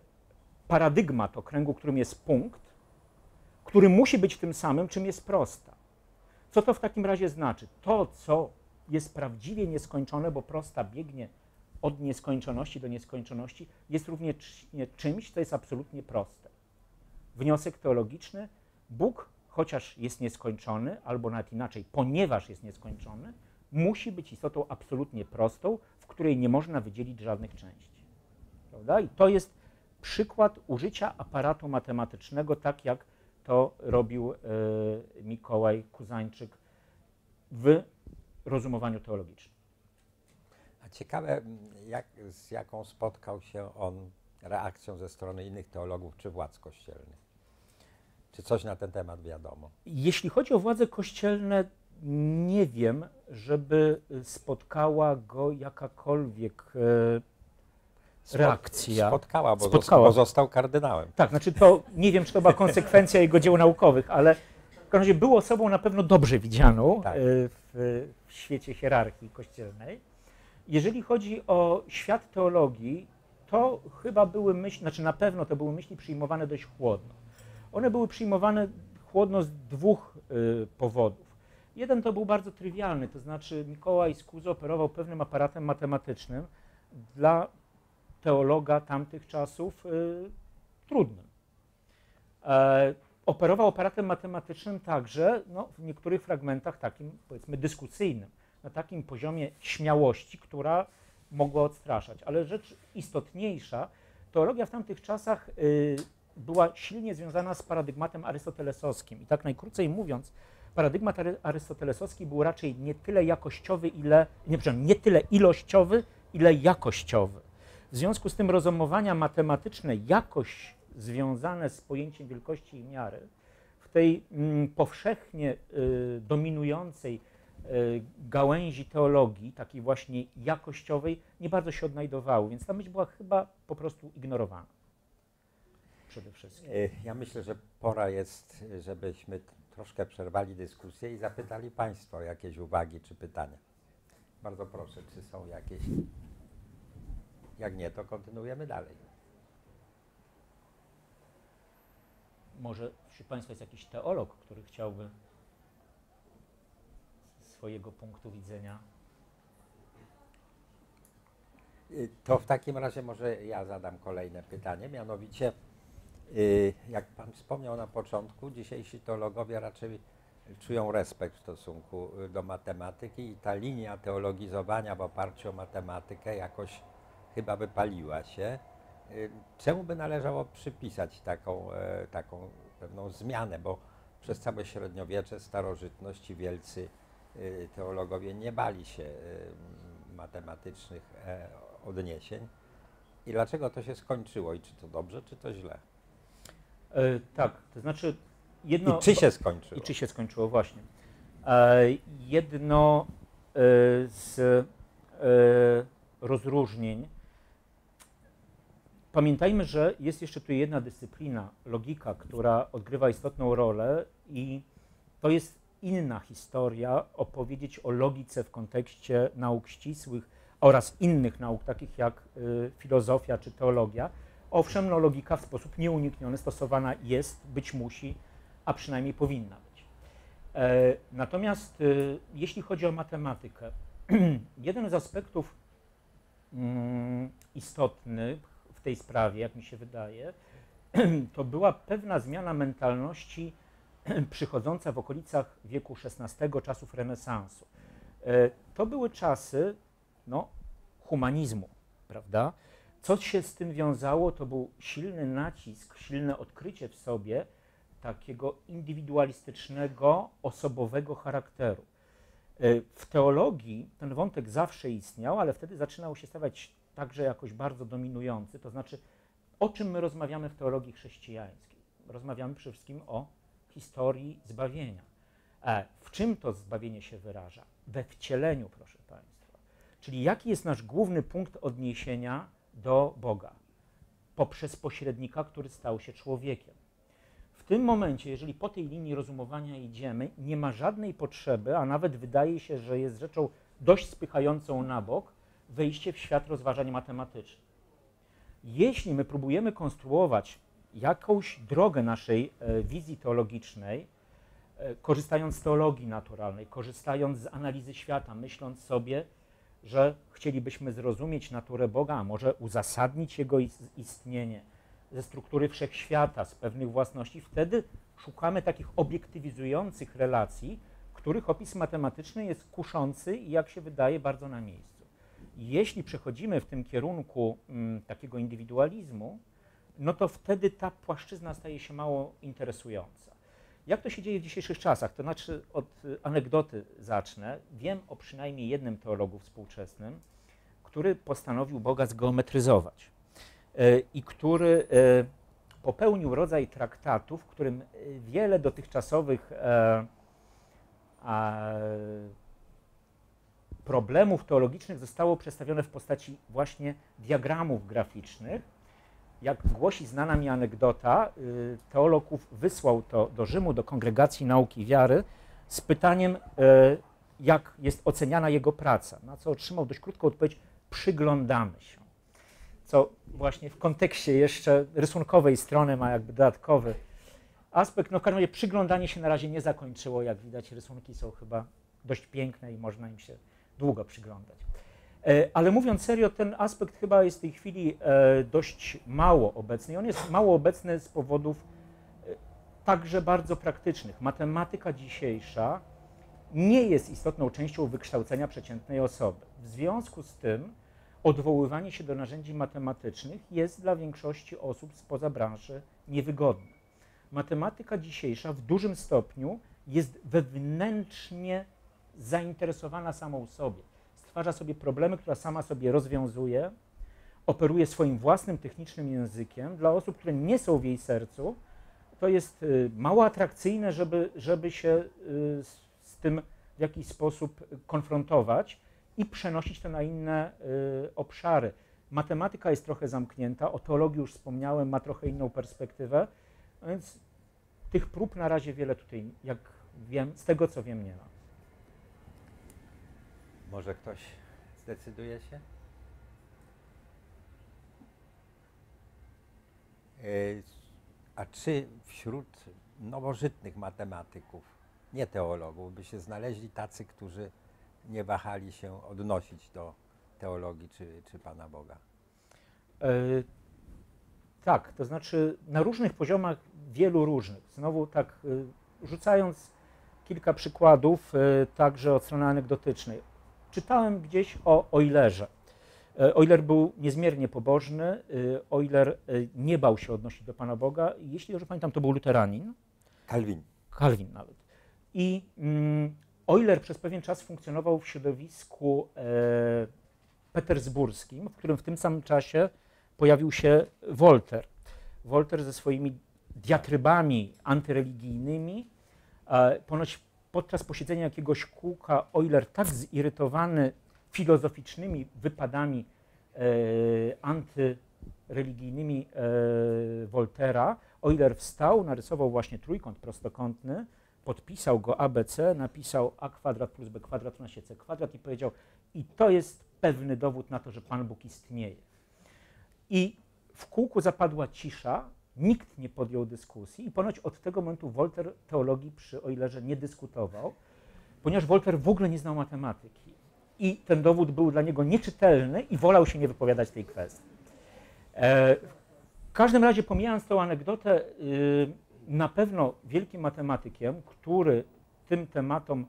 paradygmat okręgu, którym jest punkt, który musi być tym samym, czym jest prosta. Co to w takim razie znaczy? To, co jest prawdziwie nieskończone, bo prosta biegnie od nieskończoności do nieskończoności, jest również czymś, co jest absolutnie proste. Wniosek teologiczny: Bóg, chociaż jest nieskończony, albo nawet inaczej, ponieważ jest nieskończony, musi być istotą absolutnie prostą, w której nie można wydzielić żadnych części. Prawda? I to jest przykład użycia aparatu matematycznego, tak jak to robił y, Mikołaj Kuzańczyk w rozumowaniu teologicznym. A ciekawe, jak, z jaką spotkał się on reakcją ze strony innych teologów czy władz kościelnych. Czy coś na ten temat wiadomo? Jeśli chodzi o władze kościelne, nie wiem, żeby spotkała go jakakolwiek e, reakcja. Spotkała, bo, Spotkała. bo został kardynałem. Tak, znaczy to nie wiem, czy to była konsekwencja jego dzieł naukowych, ale w każdym razie był osobą na pewno dobrze widzianą Tak. e, w, w świecie hierarchii kościelnej. Jeżeli chodzi o świat teologii, to chyba były myśli, znaczy na pewno to były myśli przyjmowane dość chłodno. One były przyjmowane chłodno z dwóch y, powodów. Jeden to był bardzo trywialny, to znaczy Mikołaj Skuzo operował pewnym aparatem matematycznym dla teologa tamtych czasów y, trudnym. E, operował aparatem matematycznym także no, w niektórych fragmentach takim, powiedzmy, dyskusyjnym, na takim poziomie śmiałości, która mogła odstraszać. Ale rzecz istotniejsza, teologia w tamtych czasach y, była silnie związana z paradygmatem arystotelesowskim. I tak najkrócej mówiąc, paradygmat ary- arystotelesowski był raczej nie tyle jakościowy, ile, nie, nie tyle ilościowy, ile jakościowy. W związku z tym rozumowania matematyczne, jakość związane z pojęciem wielkości i miary, w tej mm, powszechnie y, dominującej y, gałęzi teologii, takiej właśnie jakościowej, nie bardzo się odnajdowały, więc ta myśl była chyba po prostu ignorowana. Przede wszystkim. Y, Ja myślę, że pora jest, żebyśmy troszkę przerwali dyskusję i zapytali Państwo o jakieś uwagi czy pytania. Bardzo proszę, czy są jakieś? Jak nie, to kontynuujemy dalej. Może wśród Państwa jest jakiś teolog, który chciałby swojego punktu widzenia. Y, To w takim razie może ja zadam kolejne pytanie, mianowicie jak Pan wspomniał na początku, dzisiejsi teologowie raczej czują respekt w stosunku y, do matematyki i ta linia teologizowania w oparciu o matematykę jakoś chyba wypaliła się. Y, Czemu by należało przypisać taką, e, taką pewną zmianę, bo przez całe średniowiecze, starożytność ci wielcy y, teologowie nie bali się y, matematycznych e, odniesień. I dlaczego to się skończyło i czy to dobrze, czy to źle? E, tak, to znaczy jedno. I czy się skończyło? I czy się skończyło, właśnie. E, jedno e, z rozróżnień. Pamiętajmy, że jest jeszcze tu jedna dyscyplina, logika, która odgrywa istotną rolę i to jest inna historia opowiedzieć o logice w kontekście nauk ścisłych oraz innych nauk, takich jak filozofia czy teologia. Owszem, no, logika w sposób nieunikniony stosowana jest, być musi, a przynajmniej powinna być. E, natomiast y, jeśli chodzi o matematykę, jeden z aspektów mm, istotnych w tej sprawie, jak mi się wydaje, to była pewna zmiana mentalności przychodząca w okolicach wieku XVI, czasów renesansu. E, To były czasy no, humanizmu, prawda? Co się z tym wiązało, to był silny nacisk, silne odkrycie w sobie takiego indywidualistycznego, osobowego charakteru. E, W teologii ten wątek zawsze istniał, ale wtedy zaczynał się stawać także jakoś bardzo dominujący. To znaczy, o czym my rozmawiamy w teologii chrześcijańskiej? Rozmawiamy przede wszystkim o historii zbawienia. E, W czym to zbawienie się wyraża? We wcieleniu, proszę Państwa. Czyli jaki jest nasz główny punkt odniesienia do Boga? Poprzez pośrednika, który stał się człowiekiem. W tym momencie, jeżeli po tej linii rozumowania idziemy, nie ma żadnej potrzeby, a nawet wydaje się, że jest rzeczą dość spychającą na bok, wejście w świat rozważań matematycznych. Jeśli my próbujemy konstruować jakąś drogę naszej e, wizji teologicznej, e, korzystając z teologii naturalnej, korzystając z analizy świata, myśląc sobie, że chcielibyśmy zrozumieć naturę Boga, a może uzasadnić Jego is- istnienie ze struktury wszechświata, z pewnych własności, wtedy szukamy takich obiektywizujących relacji, których opis matematyczny jest kuszący i, jak się wydaje, bardzo na miejscu. Jeśli przechodzimy w tym kierunku mm, takiego indywidualizmu, no to wtedy ta płaszczyzna staje się mało interesująca. Jak to się dzieje w dzisiejszych czasach? To znaczy od y, anegdoty zacznę. Wiem o przynajmniej jednym teologu współczesnym, który postanowił Boga zgeometryzować y, i który y, popełnił rodzaj traktatu, w którym y, wiele dotychczasowych e, problemów teologicznych zostało przedstawione w postaci właśnie diagramów graficznych. Jak głosi znana mi anegdota, y, teolog ów wysłał to do Rzymu, do Kongregacji Nauki i Wiary z pytaniem, y, jak jest oceniana jego praca, na co otrzymał dość krótką odpowiedź, przyglądamy się. Co właśnie w kontekście jeszcze rysunkowej strony ma jakby dodatkowy aspekt. No w każdym razie przyglądanie się na razie nie zakończyło, jak widać rysunki są chyba dość piękne i można im się długo przyglądać. E, Ale mówiąc serio, ten aspekt chyba jest w tej chwili e, dość mało obecny. I on jest mało obecny z powodów e, także bardzo praktycznych. Matematyka dzisiejsza nie jest istotną częścią wykształcenia przeciętnej osoby. W związku z tym odwoływanie się do narzędzi matematycznych jest dla większości osób spoza branży niewygodne. Matematyka dzisiejsza w dużym stopniu jest wewnętrznie zainteresowana samą sobie. Stwarza sobie problemy, które sama sobie rozwiązuje, operuje swoim własnym technicznym językiem. Dla osób, które nie są w jej sercu, to jest y, mało atrakcyjne, żeby, żeby się y, z, z tym w jakiś sposób konfrontować i przenosić to na inne y, obszary. Matematyka jest trochę zamknięta, o teologii już wspomniałem, ma trochę inną perspektywę, więc tych prób na razie wiele tutaj, jak wiem, z tego co wiem, nie ma. Może ktoś zdecyduje się? A czy wśród nowożytnych matematyków, nie teologów, by się znaleźli tacy, którzy nie wahali się odnosić do teologii czy, czy Pana Boga? E, tak, to znaczy na różnych poziomach, wielu różnych. Znowu tak y, rzucając kilka przykładów, także od strony anegdotycznej. Czytałem gdzieś o Eulerze. E, Euler był niezmiernie pobożny, y, Euler nie bał się odnosić do Pana Boga. Jeśli dobrze pamiętam, to był luteranin. Calvin. Calvin nawet. I mm, Euler przez pewien czas funkcjonował w środowisku e, petersburskim, w którym w tym samym czasie pojawił się Voltaire. Voltaire ze swoimi diatrybami antyreligijnymi, e, ponoć podczas posiedzenia jakiegoś kółka Euler tak zirytowany filozoficznymi wypadami e, antyreligijnymi e, Voltera, Euler wstał, narysował właśnie trójkąt prostokątny, podpisał go ABC, napisał a kwadrat plus b kwadrat na się c kwadrat i powiedział i to jest pewny dowód na to, że Pan Bóg istnieje. I w kółku zapadła cisza, nikt nie podjął dyskusji i ponoć od tego momentu Wolter teologii przy Eulerze nie dyskutował, ponieważ Wolter w ogóle nie znał matematyki. I ten dowód był dla niego nieczytelny i wolał się nie wypowiadać tej kwestii. E, w każdym razie, pomijając tę anegdotę, y, na pewno wielkim matematykiem, który tym tematom,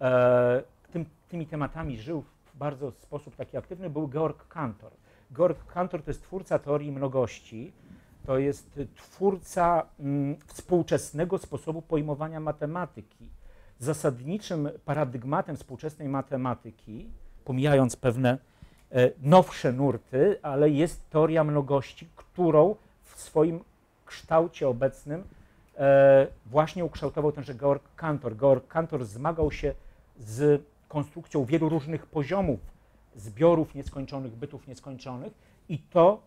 e, tym, tymi tematami żył w bardzo sposób taki aktywny, był Georg Cantor. Georg Cantor to jest twórca teorii mnogości, to jest twórca mm, współczesnego sposobu pojmowania matematyki. Zasadniczym paradygmatem współczesnej matematyki, pomijając pewne e, nowsze nurty, ale jest teoria mnogości, którą w swoim kształcie obecnym e, właśnie ukształtował tenże Georg Cantor. Georg Cantor zmagał się z konstrukcją wielu różnych poziomów zbiorów nieskończonych, bytów nieskończonych i to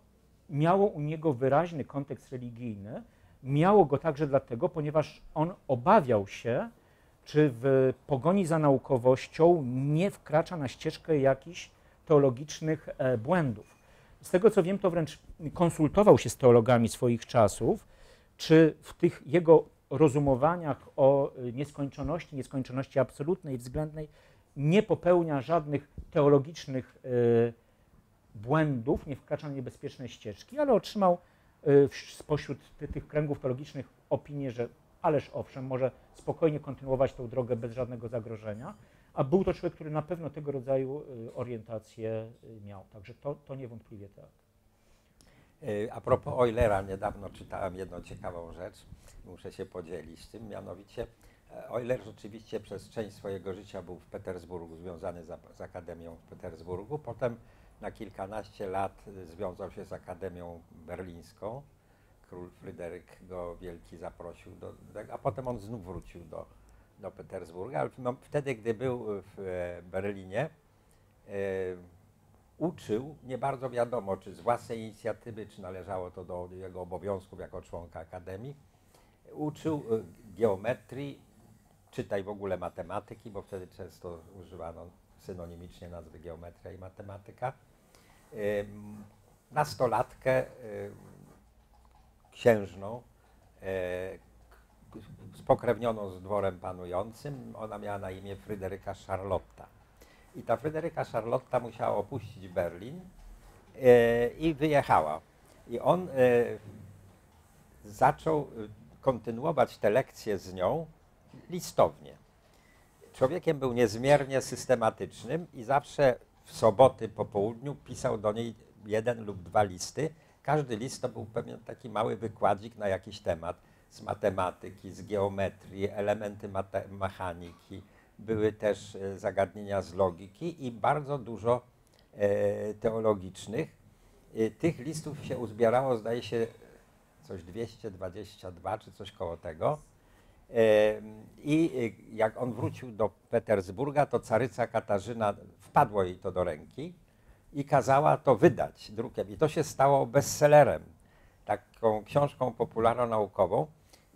miało u niego wyraźny kontekst religijny. Miało go także dlatego, ponieważ on obawiał się, czy w pogoni za naukowością nie wkracza na ścieżkę jakichś teologicznych e, błędów. Z tego co wiem, to wręcz konsultował się z teologami swoich czasów, czy w tych jego rozumowaniach o e, nieskończoności, nieskończoności absolutnej względnej nie popełnia żadnych teologicznych y, błędów, nie wkracza na niebezpieczne ścieżki, ale otrzymał y, spośród tych kręgów teologicznych opinię, że ależ owszem, może spokojnie kontynuować tę drogę bez żadnego zagrożenia, a był to człowiek, który na pewno tego rodzaju y, orientację miał. Także to, to niewątpliwie tak. A propos Eulera, niedawno czytałem jedną ciekawą rzecz, muszę się podzielić z tym, mianowicie Euler rzeczywiście przez część swojego życia był w Petersburgu, związany z, z Akademią w Petersburgu. Potem kilkanaście lat związał się z Akademią Berlińską. Król Fryderyk go Wielki zaprosił, do, a potem on znów wrócił do, do Petersburga. Ale no, wtedy, gdy był w e, Berlinie, e, uczył, nie bardzo wiadomo, czy z własnej inicjatywy, czy należało to do jego obowiązków jako członka Akademii, uczył e, geometrii, czytaj w ogóle matematyki, bo wtedy często używano synonimicznie nazwy geometria i matematyka. Nastolatkę księżną, spokrewnioną z dworem panującym. Ona miała na imię Fryderyka Charlotta. I ta Fryderyka Charlotta musiała opuścić Berlin i wyjechała. I on zaczął kontynuować te lekcje z nią listownie. Człowiekiem był niezmiernie systematycznym i zawsze w soboty po południu pisał do niej jeden lub dwa listy. Każdy list to był pewien taki mały wykładzik na jakiś temat z matematyki, z geometrii, elementy mechaniki. Były też e, zagadnienia z logiki i bardzo dużo e, teologicznych. E, tych listów się uzbierało, zdaje się, coś 222 czy coś koło tego. I y, jak on wrócił do Petersburga, to caryca Katarzyna, wpadło jej to do ręki i kazała to wydać drukiem. I to się stało bestsellerem, taką książką popularno-naukową.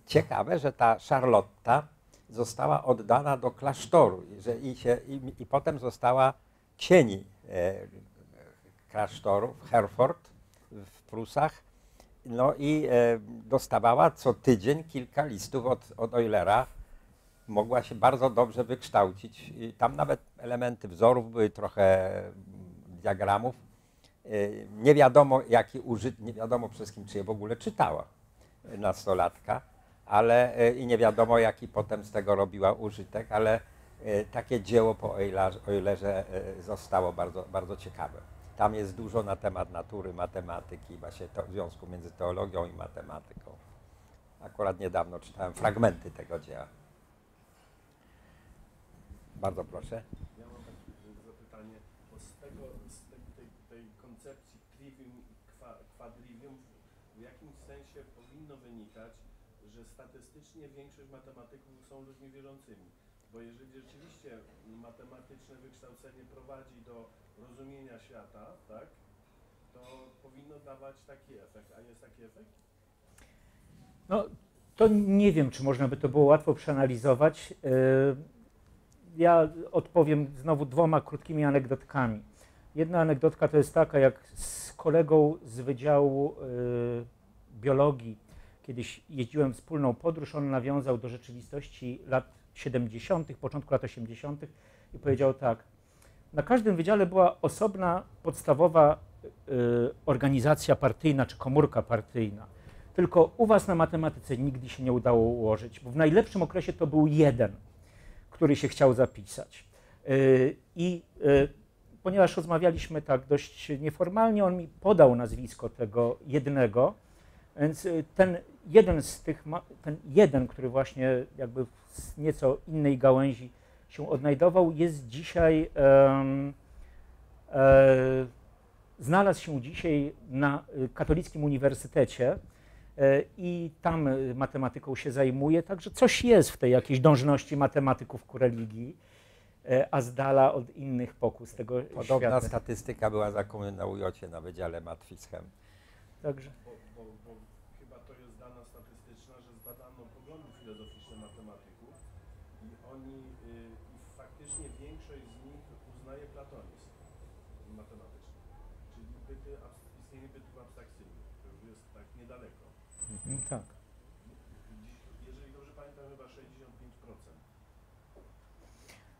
Ciekawe, że ta Charlotta została oddana do klasztoru że i, się, i, i potem została księgi e, klasztoru w Herford w Prusach no i e, dostawała co tydzień kilka listów od, od Eulera. Mogła się bardzo dobrze wykształcić. Tam nawet elementy wzorów były, trochę mm, diagramów. E, nie wiadomo, jaki użyt, nie wiadomo przez kim, czy je w ogóle czytała nastolatka, ale e, i nie wiadomo, jaki potem z tego robiła użytek, ale takie dzieło po Eulerze, zostało bardzo, bardzo ciekawe. Tam jest dużo na temat natury, matematyki, właśnie to, związku między teologią i matematyką. Akurat niedawno czytałem fragmenty tego dzieła. Bardzo proszę. Ja mam takie zapytanie, bo z tego, z tej, tej, tej koncepcji trivium i quadrivium w jakimś sensie powinno wynikać, że statystycznie większość matematyków są ludźmi wierzącymi. Bo jeżeli rzeczywiście matematyczne wykształcenie prowadzi do rozumienia świata, tak, to powinno dawać taki efekt. A jest taki efekt? No, to nie wiem, czy można by to było łatwo przeanalizować. Yy, Ja odpowiem znowu dwoma krótkimi anegdotkami. Jedna anegdotka to jest taka, jak z kolegą z Wydziału yy, Biologii kiedyś jeździłem wspólną podróż, on nawiązał do rzeczywistości lat 70., początku lat 80. i powiedział tak, na każdym wydziale była osobna, podstawowa yy, organizacja partyjna czy komórka partyjna. Tylko u was na matematyce nigdy się nie udało ułożyć, bo w najlepszym okresie to był jeden, który się chciał zapisać. Yy, I yy, ponieważ rozmawialiśmy tak dość nieformalnie, on mi podał nazwisko tego jednego, więc ten jeden z tych, ten jeden, który właśnie jakby z nieco innej gałęzi się odnajdował, jest dzisiaj, e, znalazł się dzisiaj na y, katolickim uniwersytecie e, i tam y, matematyką się zajmuje, także coś jest w tej jakiejś dążności matematyków ku religii, e, a z dala od innych pokus tego Podobna świata. statystyka była za komuny na na Wydziale Matwischem. Także. Bo, bo, bo chyba to jest dana statystyczna, że zbadano poglądy filozoficzne matematyków i oni, y, i faktycznie większość z nich uznaje platonizm matematyczny, czyli byty, abs- istnienie bytów abstrakcyjnych, to już jest tak niedaleko. Mm, Tak. Jeżeli dobrze pamiętam, chyba 65%.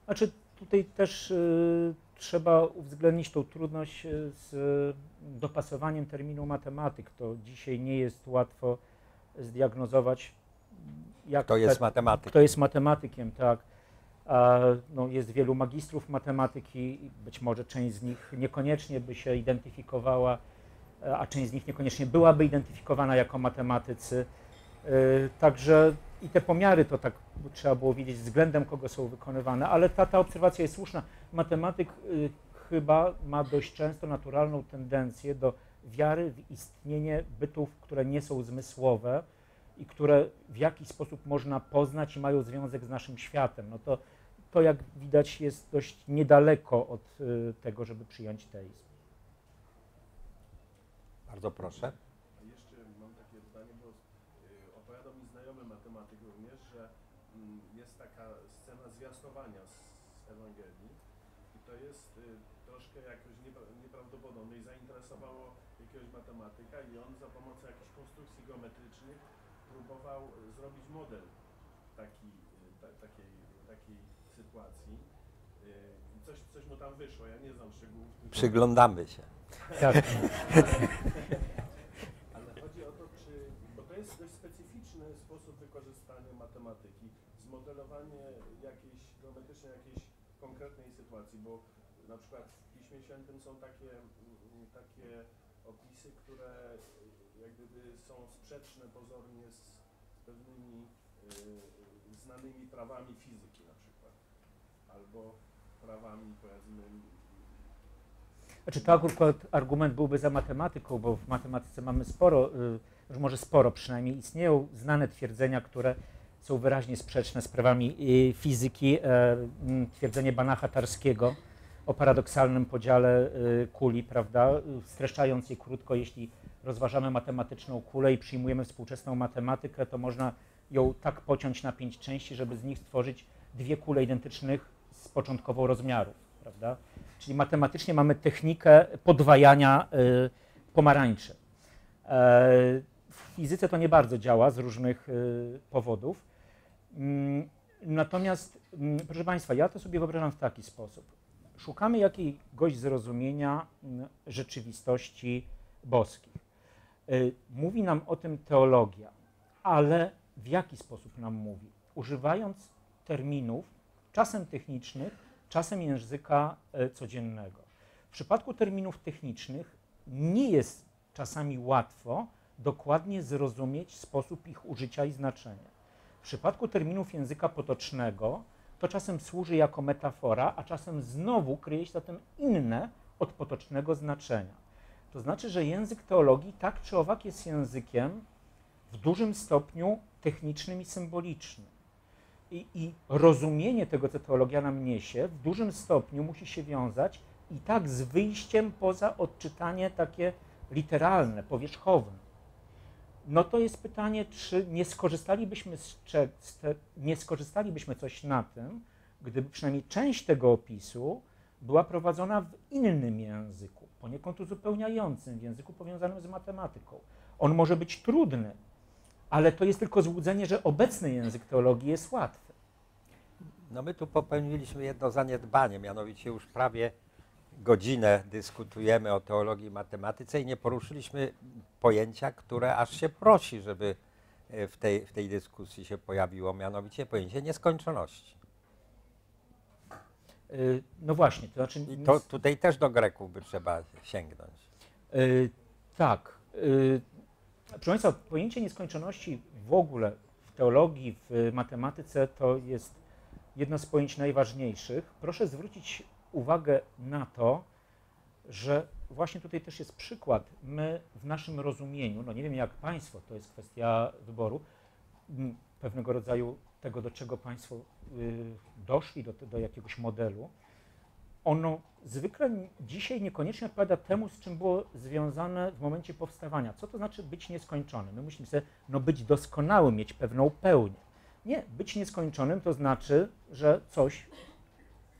Znaczy tutaj też y, trzeba uwzględnić tą trudność y, z dopasowaniem terminu matematyk. To dzisiaj nie jest łatwo zdiagnozować, jak To jest te- matematyk. kto jest matematykiem, tak. A, no, jest wielu magistrów matematyki, być może część z nich niekoniecznie by się identyfikowała, a część z nich niekoniecznie byłaby identyfikowana jako matematycy. Y, Także i te pomiary to tak trzeba było wiedzieć względem kogo są wykonywane, ale ta, ta obserwacja jest słuszna. Matematyk y, chyba ma dość często naturalną tendencję do wiary w istnienie bytów, które nie są zmysłowe i które w jakiś sposób można poznać i mają związek z naszym światem. No to, to jak widać jest dość niedaleko od tego, żeby przyjąć teizm. Bardzo proszę. A jeszcze mam takie pytanie, bo y, opowiadał mi znajomy matematyk również, że mm, jest taka scena zwiastowania z, Ewangelii i to jest y, troszkę jakoś niepra- nieprawdopodobne i zainteresowało jakiegoś matematyka i on za pomocą jakichś konstrukcji geometrycznych próbował zrobić model taki, y, ta, takiej, takiej sytuacji. Y, Coś, coś mu tam wyszło, ja nie znam szczegółów. Przyglądamy się. Tak. Ale chodzi o to, czy, bo to jest dość specyficzny sposób wykorzystania matematyki, zmodelowanie jakiejś, geometrycznie jakiejś konkretnej sytuacji, bo na przykład w Piśmie Świętym są takie, mm, takie opisy, które jak gdyby są sprzeczne pozornie z, z pewnymi y, znanymi prawami fizyki na przykład, albo prawami powiedzmy Znaczy to akurat argument byłby za matematyką, bo w matematyce mamy sporo, y, już może sporo przynajmniej, istnieją znane twierdzenia, które są wyraźnie sprzeczne z prawami y, fizyki. E, Twierdzenie Banacha Tarskiego o paradoksalnym podziale y, kuli, prawda, y, streszczając je krótko, jeśli rozważamy matematyczną kulę i przyjmujemy współczesną matematykę, to można ją tak pociąć na pięć części, żeby z nich stworzyć dwie kule identycznych z początkowo rozmiarów, prawda? Czyli matematycznie mamy technikę podwajania y, pomarańczy. E, w fizyce to nie bardzo działa z różnych y, powodów. Mm, Natomiast, mm, proszę Państwa, ja to sobie wyobrażam w taki sposób. Szukamy jakiegoś zrozumienia mm, rzeczywistości boskich. Y, Mówi nam o tym teologia, ale w jaki sposób nam mówi? Używając terminów, czasem technicznych, czasem języka e, codziennego. W przypadku terminów technicznych nie jest czasami łatwo dokładnie zrozumieć sposób ich użycia i znaczenia. W przypadku terminów języka potocznego to czasem służy jako metafora, a czasem znowu kryje się za tym inne od potocznego znaczenia. To znaczy, że język teologii tak czy owak jest językiem w dużym stopniu technicznym i symbolicznym. I, I rozumienie tego, co teologia nam niesie, w dużym stopniu musi się wiązać i tak z wyjściem poza odczytanie takie literalne, powierzchowne. No to jest pytanie, czy nie skorzystalibyśmy, z, te, nie skorzystalibyśmy coś na tym, gdyby przynajmniej część tego opisu była prowadzona w innym języku, poniekąd uzupełniającym, w języku powiązanym z matematyką. On może być trudny, ale to jest tylko złudzenie, że obecny język teologii jest łatwy. No my tu popełniliśmy jedno zaniedbanie, mianowicie już prawie godzinę dyskutujemy o teologii i matematyce i nie poruszyliśmy pojęcia, które aż się prosi, żeby e, w tej, w tej dyskusji się pojawiło, mianowicie pojęcie nieskończoności. Y, No właśnie, to znaczy. I to tutaj też do Greków by trzeba sięgnąć. Y, tak. Y, proszę Państwa, pojęcie nieskończoności w ogóle w teologii, w matematyce to jest jedno z pojęć najważniejszych. Proszę zwrócić uwagę na to, że właśnie tutaj też jest przykład. My w naszym rozumieniu, no nie wiem jak Państwo, to jest kwestia wyboru, pewnego rodzaju tego, do czego Państwo y, doszli, do, do jakiegoś modelu, ono zwykle dzisiaj niekoniecznie odpowiada temu, z czym było związane w momencie powstawania. Co to znaczy być nieskończonym? My myślimy sobie, no być doskonałym, mieć pewną pełnię. Nie, być nieskończonym to znaczy, że coś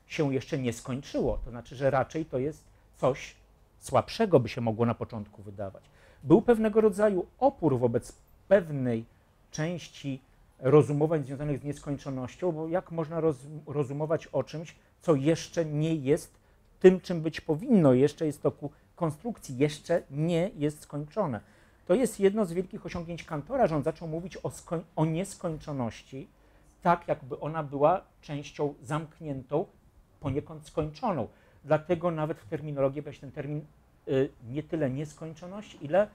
się jeszcze nie skończyło. To znaczy, że raczej to jest coś słabszego, by się mogło na początku wydawać. Był pewnego rodzaju opór wobec pewnej części rozumowań związanych z nieskończonością, bo jak można roz, rozumować o czymś, co jeszcze nie jest tym, czym być powinno, jeszcze jest to ku konstrukcji, jeszcze nie jest skończone. To jest jedno z wielkich osiągnięć Kantora, że on zaczął mówić o, o nieskończoności, tak jakby ona była częścią zamkniętą, poniekąd skończoną. Dlatego nawet w terminologii weź ten termin y, nie tyle nieskończoność, ile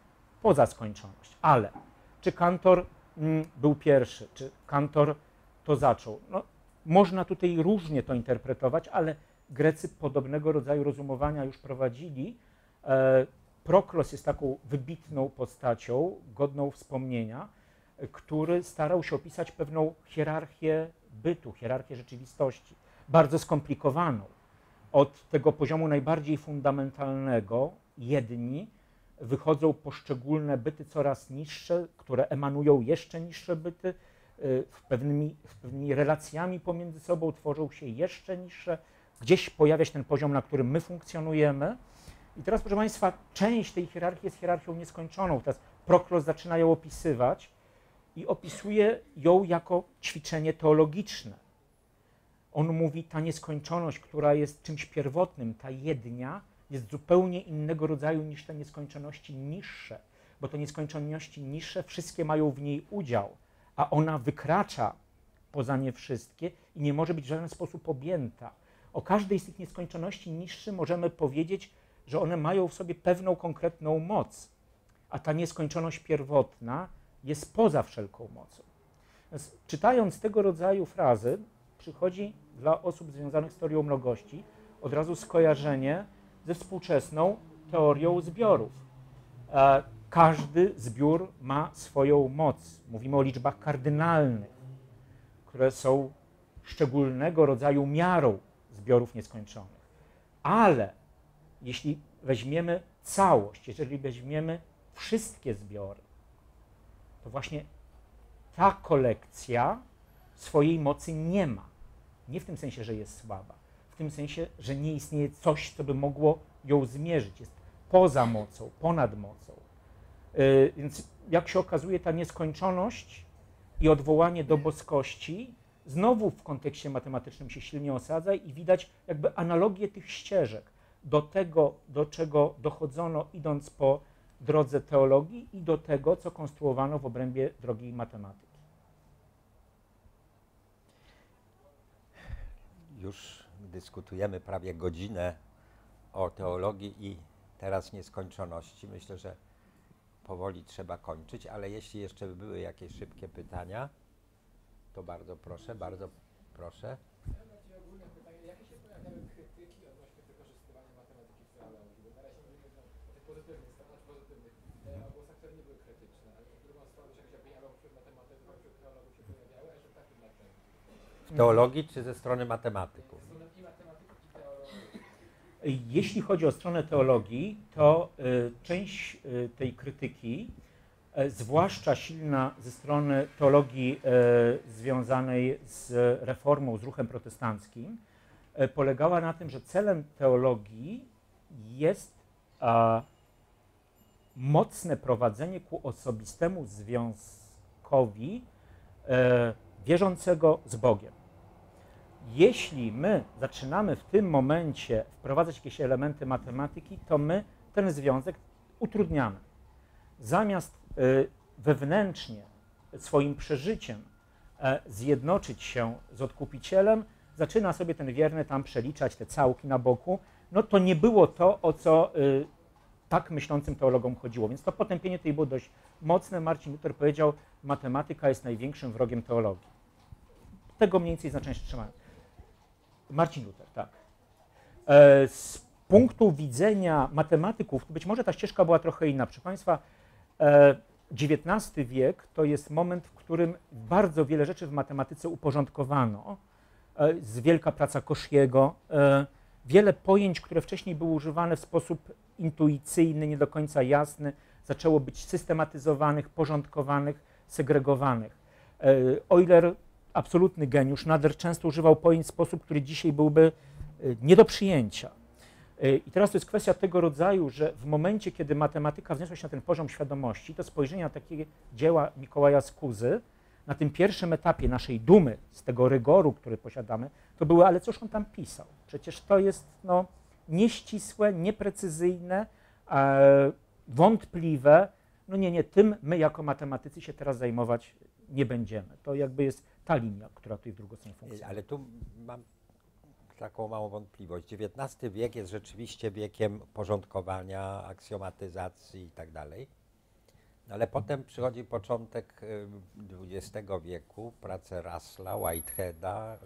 poza skończoność. Ale czy Kantor mm, był pierwszy, czy Kantor to zaczął? No, można tutaj różnie to interpretować, ale Grecy podobnego rodzaju rozumowania już prowadzili. E, Proklos jest taką wybitną postacią, godną wspomnienia, który starał się opisać pewną hierarchię bytu, hierarchię rzeczywistości, bardzo skomplikowaną. Od tego poziomu najbardziej fundamentalnego, jedni, wychodzą poszczególne byty coraz niższe, które emanują jeszcze niższe byty, w pewnymi, pewnymi relacjami pomiędzy sobą tworzą się jeszcze niższe. Gdzieś pojawia się ten poziom, na którym my funkcjonujemy. I teraz, proszę Państwa, część tej hierarchii jest hierarchią nieskończoną. Teraz Proklos zaczyna ją opisywać i opisuje ją jako ćwiczenie teologiczne. On mówi, ta nieskończoność, która jest czymś pierwotnym, ta jednia, jest zupełnie innego rodzaju niż te nieskończoności niższe, bo te nieskończoności niższe wszystkie mają w niej udział, a ona wykracza poza nie wszystkie i nie może być w żaden sposób objęta. O każdej z tych nieskończoności niższych możemy powiedzieć, że one mają w sobie pewną konkretną moc, a ta nieskończoność pierwotna jest poza wszelką mocą. Więc czytając tego rodzaju frazy, przychodzi dla osób związanych z teorią mnogości od razu skojarzenie ze współczesną teorią zbiorów. Każdy zbiór ma swoją moc. Mówimy o liczbach kardynalnych, które są szczególnego rodzaju miarą zbiorów nieskończonych. Ale jeśli weźmiemy całość, jeżeli weźmiemy wszystkie zbiory, to właśnie ta kolekcja swojej mocy nie ma. Nie w tym sensie, że jest słaba, w tym sensie, że nie istnieje coś, co by mogło ją zmierzyć. Jest poza mocą, ponad mocą. Y, Więc jak się okazuje, ta nieskończoność i odwołanie do boskości znowu w kontekście matematycznym się silnie osadza i widać jakby analogię tych ścieżek do tego, do czego dochodzono idąc po drodze teologii i do tego, co konstruowano w obrębie drogi matematyki. Już dyskutujemy prawie godzinę o teologii i teraz nieskończoności. Myślę, że powoli trzeba kończyć, ale jeśli jeszcze by były jakieś szybkie pytania, to bardzo proszę, bardzo proszę. Bardziej ogólne pytanie, jakie się pojawiały krytyki odnośnie wykorzystywania matematyki w teologii? Bo na razie mówimy o o tych pozytywnych stronach, pozytywnych o głosach, które nie były krytyczne, ale z drugą stroną się jakieś opinie wśród matematyków, wśród teologów się pojawiały, a że takim dlaczego? W teologii czy ze strony matematyków? Jeśli chodzi o stronę teologii, to y, część y, tej krytyki, y, zwłaszcza silna ze strony teologii y, związanej z reformą, z ruchem protestanckim, y, polegała na tym, że celem teologii jest mocne prowadzenie ku osobistemu związkowi e, wierzącego z Bogiem. Jeśli my zaczynamy w tym momencie wprowadzać jakieś elementy matematyki, to my ten związek utrudniamy. Zamiast y, wewnętrznie swoim przeżyciem e, zjednoczyć się z odkupicielem, zaczyna sobie ten wierny tam przeliczać te całki na boku. No to nie było to, o co y, tak myślącym teologom chodziło. Więc to potępienie tutaj było dość mocne. Marcin Luther powiedział, matematyka jest największym wrogiem teologii. Tego mniej więcej znaczenia się trzymałem. Marcin Luther, tak. E, Z punktu widzenia matematyków, być może ta ścieżka była trochę inna. Proszę Państwa, e, XIX wiek to jest moment, w którym bardzo wiele rzeczy w matematyce uporządkowano. E, Z wielka praca Kosziego, e, wiele pojęć, które wcześniej były używane w sposób intuicyjny, nie do końca jasny, zaczęło być systematyzowanych, porządkowanych, segregowanych. E, Euler absolutny geniusz, nader często używał pojęć w sposób, który dzisiaj byłby y, nie do przyjęcia. Y, I teraz to jest kwestia tego rodzaju, że w momencie, kiedy matematyka wzniosła się na ten poziom świadomości, to spojrzenie na takie dzieła Mikołaja Skuzy, na tym pierwszym etapie naszej dumy z tego rygoru, który posiadamy, to były, ale cóż on tam pisał? Przecież to jest no, nieścisłe, nieprecyzyjne, e, wątpliwe. No nie, nie, tym my jako matematycy się teraz zajmować nie będziemy. To jakby jest ta linia, która tutaj w drugą funkcjonuje. Ale tu mam taką małą wątpliwość. XIX wiek jest rzeczywiście wiekiem porządkowania, aksjomatyzacji i tak dalej. No ale potem przychodzi początek y, XX wieku, prace Russella, Whiteheada,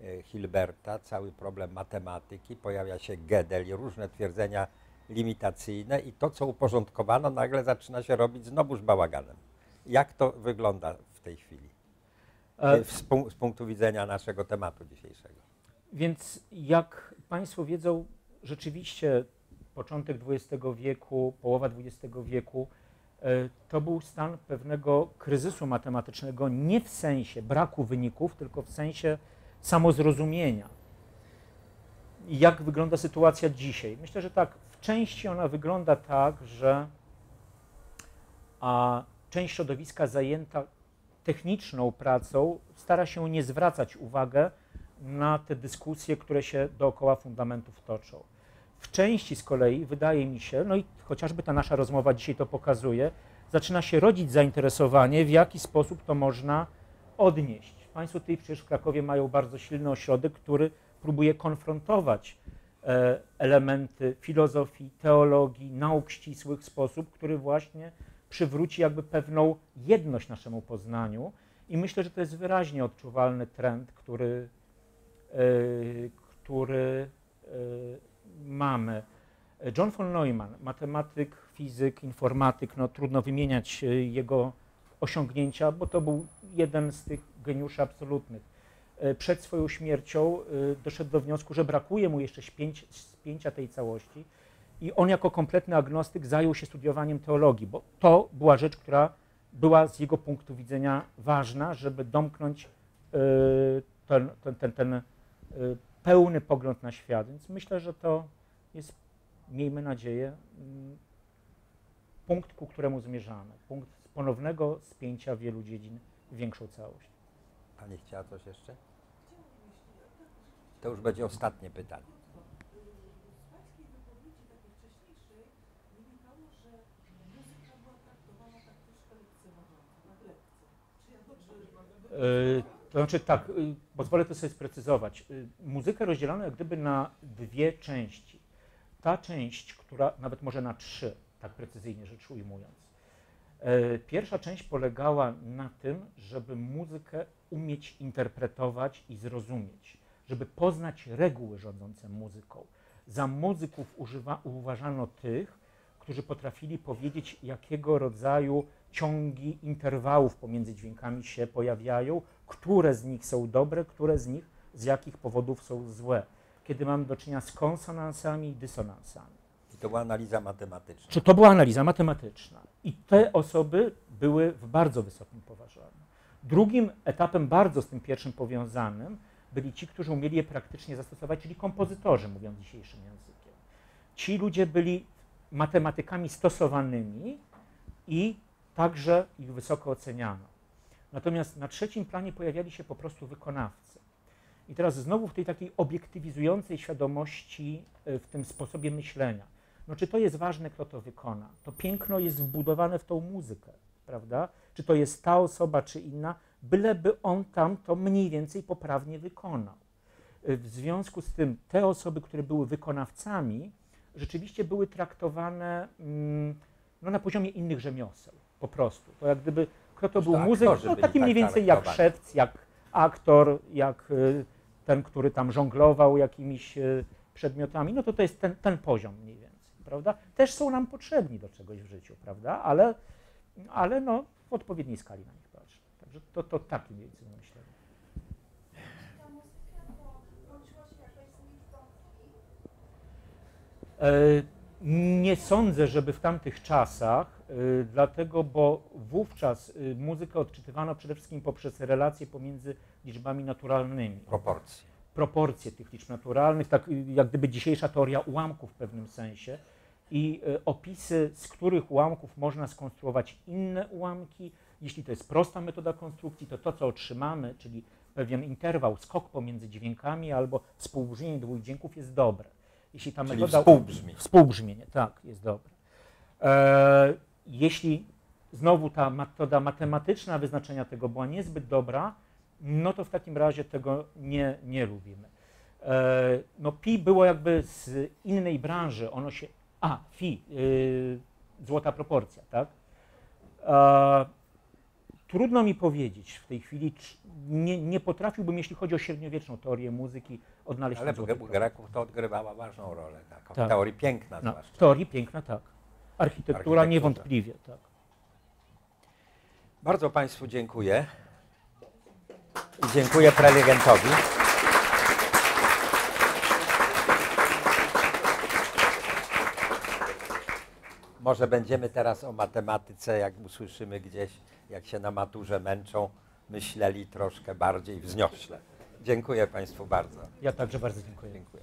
y, Hilberta, cały problem matematyki, pojawia się Gödel i różne twierdzenia limitacyjne i to, co uporządkowano, nagle zaczyna się robić znowuż bałaganem. Jak to wygląda tej chwili? E, Z, punk- z punktu widzenia naszego tematu dzisiejszego. Więc jak Państwo wiedzą, rzeczywiście początek XX wieku, połowa XX wieku e, to był stan pewnego kryzysu matematycznego, nie w sensie braku wyników, tylko w sensie samozrozumienia. Jak wygląda sytuacja dzisiaj? Myślę, że tak, w części ona wygląda tak, że a część środowiska zajęta techniczną pracą stara się nie zwracać uwagi na te dyskusje, które się dookoła fundamentów toczą. W części z kolei wydaje mi się, no i chociażby ta nasza rozmowa dzisiaj to pokazuje, zaczyna się rodzić zainteresowanie, w jaki sposób to można odnieść. Państwo tutaj przecież w Krakowie mają bardzo silny ośrodek, który próbuje konfrontować e, elementy filozofii, teologii, nauk ścisłych w sposób, który właśnie przywróci jakby pewną jedność naszemu poznaniu. I myślę, że to jest wyraźnie odczuwalny trend, który, e, który e, mamy. John von Neumann, matematyk, fizyk, informatyk, no trudno wymieniać e, jego osiągnięcia, bo to był jeden z tych geniuszy absolutnych. Przed swoją śmiercią doszedł do wniosku, że brakuje mu jeszcze spięć, spięcia tej całości i on jako kompletny agnostyk zajął się studiowaniem teologii, bo to była rzecz, która była z jego punktu widzenia ważna, żeby domknąć e, ten, ten, ten, ten e, pełny pogląd na świat. Więc myślę, że to jest, miejmy nadzieję, mm, punkt, ku któremu zmierzamy. Punkt ponownego spięcia wielu dziedzin w większą całość. Pani chciała coś jeszcze? To już będzie ostatnie pytanie. Z pańskiej wypowiedzi takiej wcześniejszej wynikało, że muzyka była traktowana tak troszkę lekceważąco, tak lekce. Czy ja dobrze Yy, To znaczy tak, yy, pozwolę to sobie sprecyzować. Yy, Muzykę rozdzielono jak gdyby na dwie części. Ta część, która nawet może na trzy, tak precyzyjnie rzecz ujmując. Pierwsza część polegała na tym, żeby muzykę umieć interpretować i zrozumieć, żeby poznać reguły rządzące muzyką. Za muzyków używa, uważano tych, którzy potrafili powiedzieć, jakiego rodzaju ciągi interwałów pomiędzy dźwiękami się pojawiają, które z nich są dobre, które z nich z jakich powodów są złe. Kiedy mamy do czynienia z konsonansami i dysonansami. I to była analiza matematyczna. Czy to była analiza matematyczna? I te osoby były w bardzo wysokim poważaniu. Drugim etapem, bardzo z tym pierwszym powiązanym, byli ci, którzy umieli je praktycznie zastosować, czyli kompozytorzy, mówiąc dzisiejszym językiem. Ci ludzie byli matematykami stosowanymi i także ich wysoko oceniano. Natomiast na trzecim planie pojawiali się po prostu wykonawcy. I teraz znowu w tej takiej obiektywizującej świadomości, y, w tym sposobie myślenia. No czy to jest ważne, kto to wykona? To piękno jest wbudowane w tą muzykę, prawda? Czy to jest ta osoba, czy inna, byleby on tam to mniej więcej poprawnie wykonał. Y, W związku z tym te osoby, które były wykonawcami, rzeczywiście były traktowane mm, no, na poziomie innych rzemioseł, po prostu. To jak gdyby, kto to był to muzyk, no taki mniej tak więcej jak szewc, jak aktor, jak y, ten, który tam żonglował jakimiś y, przedmiotami, no to to jest ten, ten poziom mniej więcej, prawda? Też są nam potrzebni do czegoś w życiu, prawda? Ale, ale no, w odpowiedniej skali na nich patrzę. Także to, to taki mniej więcej myślę. E, Nie sądzę, żeby w tamtych czasach, dlatego, bo wówczas y, muzykę odczytywano przede wszystkim poprzez relacje pomiędzy liczbami naturalnymi. Proporcje. proporcje tych liczb naturalnych, tak y, jak gdyby dzisiejsza teoria ułamków w pewnym sensie i y, opisy, z których ułamków można skonstruować inne ułamki. Jeśli to jest prosta metoda konstrukcji, to to, co otrzymamy, czyli pewien interwał, skok pomiędzy dźwiękami albo współbrzmienie dwóch dźwięków jest dobre. Jeśli ta Czyli metoda współbrzmi. Współbrzmienie, tak, jest dobre. E, jeśli znowu ta metoda matematyczna wyznaczenia tego była niezbyt dobra, no to w takim razie tego nie, nie lubimy. E, no pi było jakby z innej branży, ono się, a, fi, y, złota proporcja, tak? E, trudno mi powiedzieć w tej chwili, nie, nie potrafiłbym, jeśli chodzi o średniowieczną teorię muzyki, odnaleźć Ale u. Greków to odgrywała ważną rolę. Tak. Tak. teorii piękna No, zwłaszcza. w teorii piękna, tak. Architektura niewątpliwie, tak. Bardzo Państwu dziękuję. I dziękuję prelegentowi. Może będziemy teraz o matematyce, jak usłyszymy gdzieś, jak się na maturze męczą, myśleli troszkę bardziej wzniośle. Dziękuję Państwu bardzo. Ja także bardzo dziękuję. Dziękuję.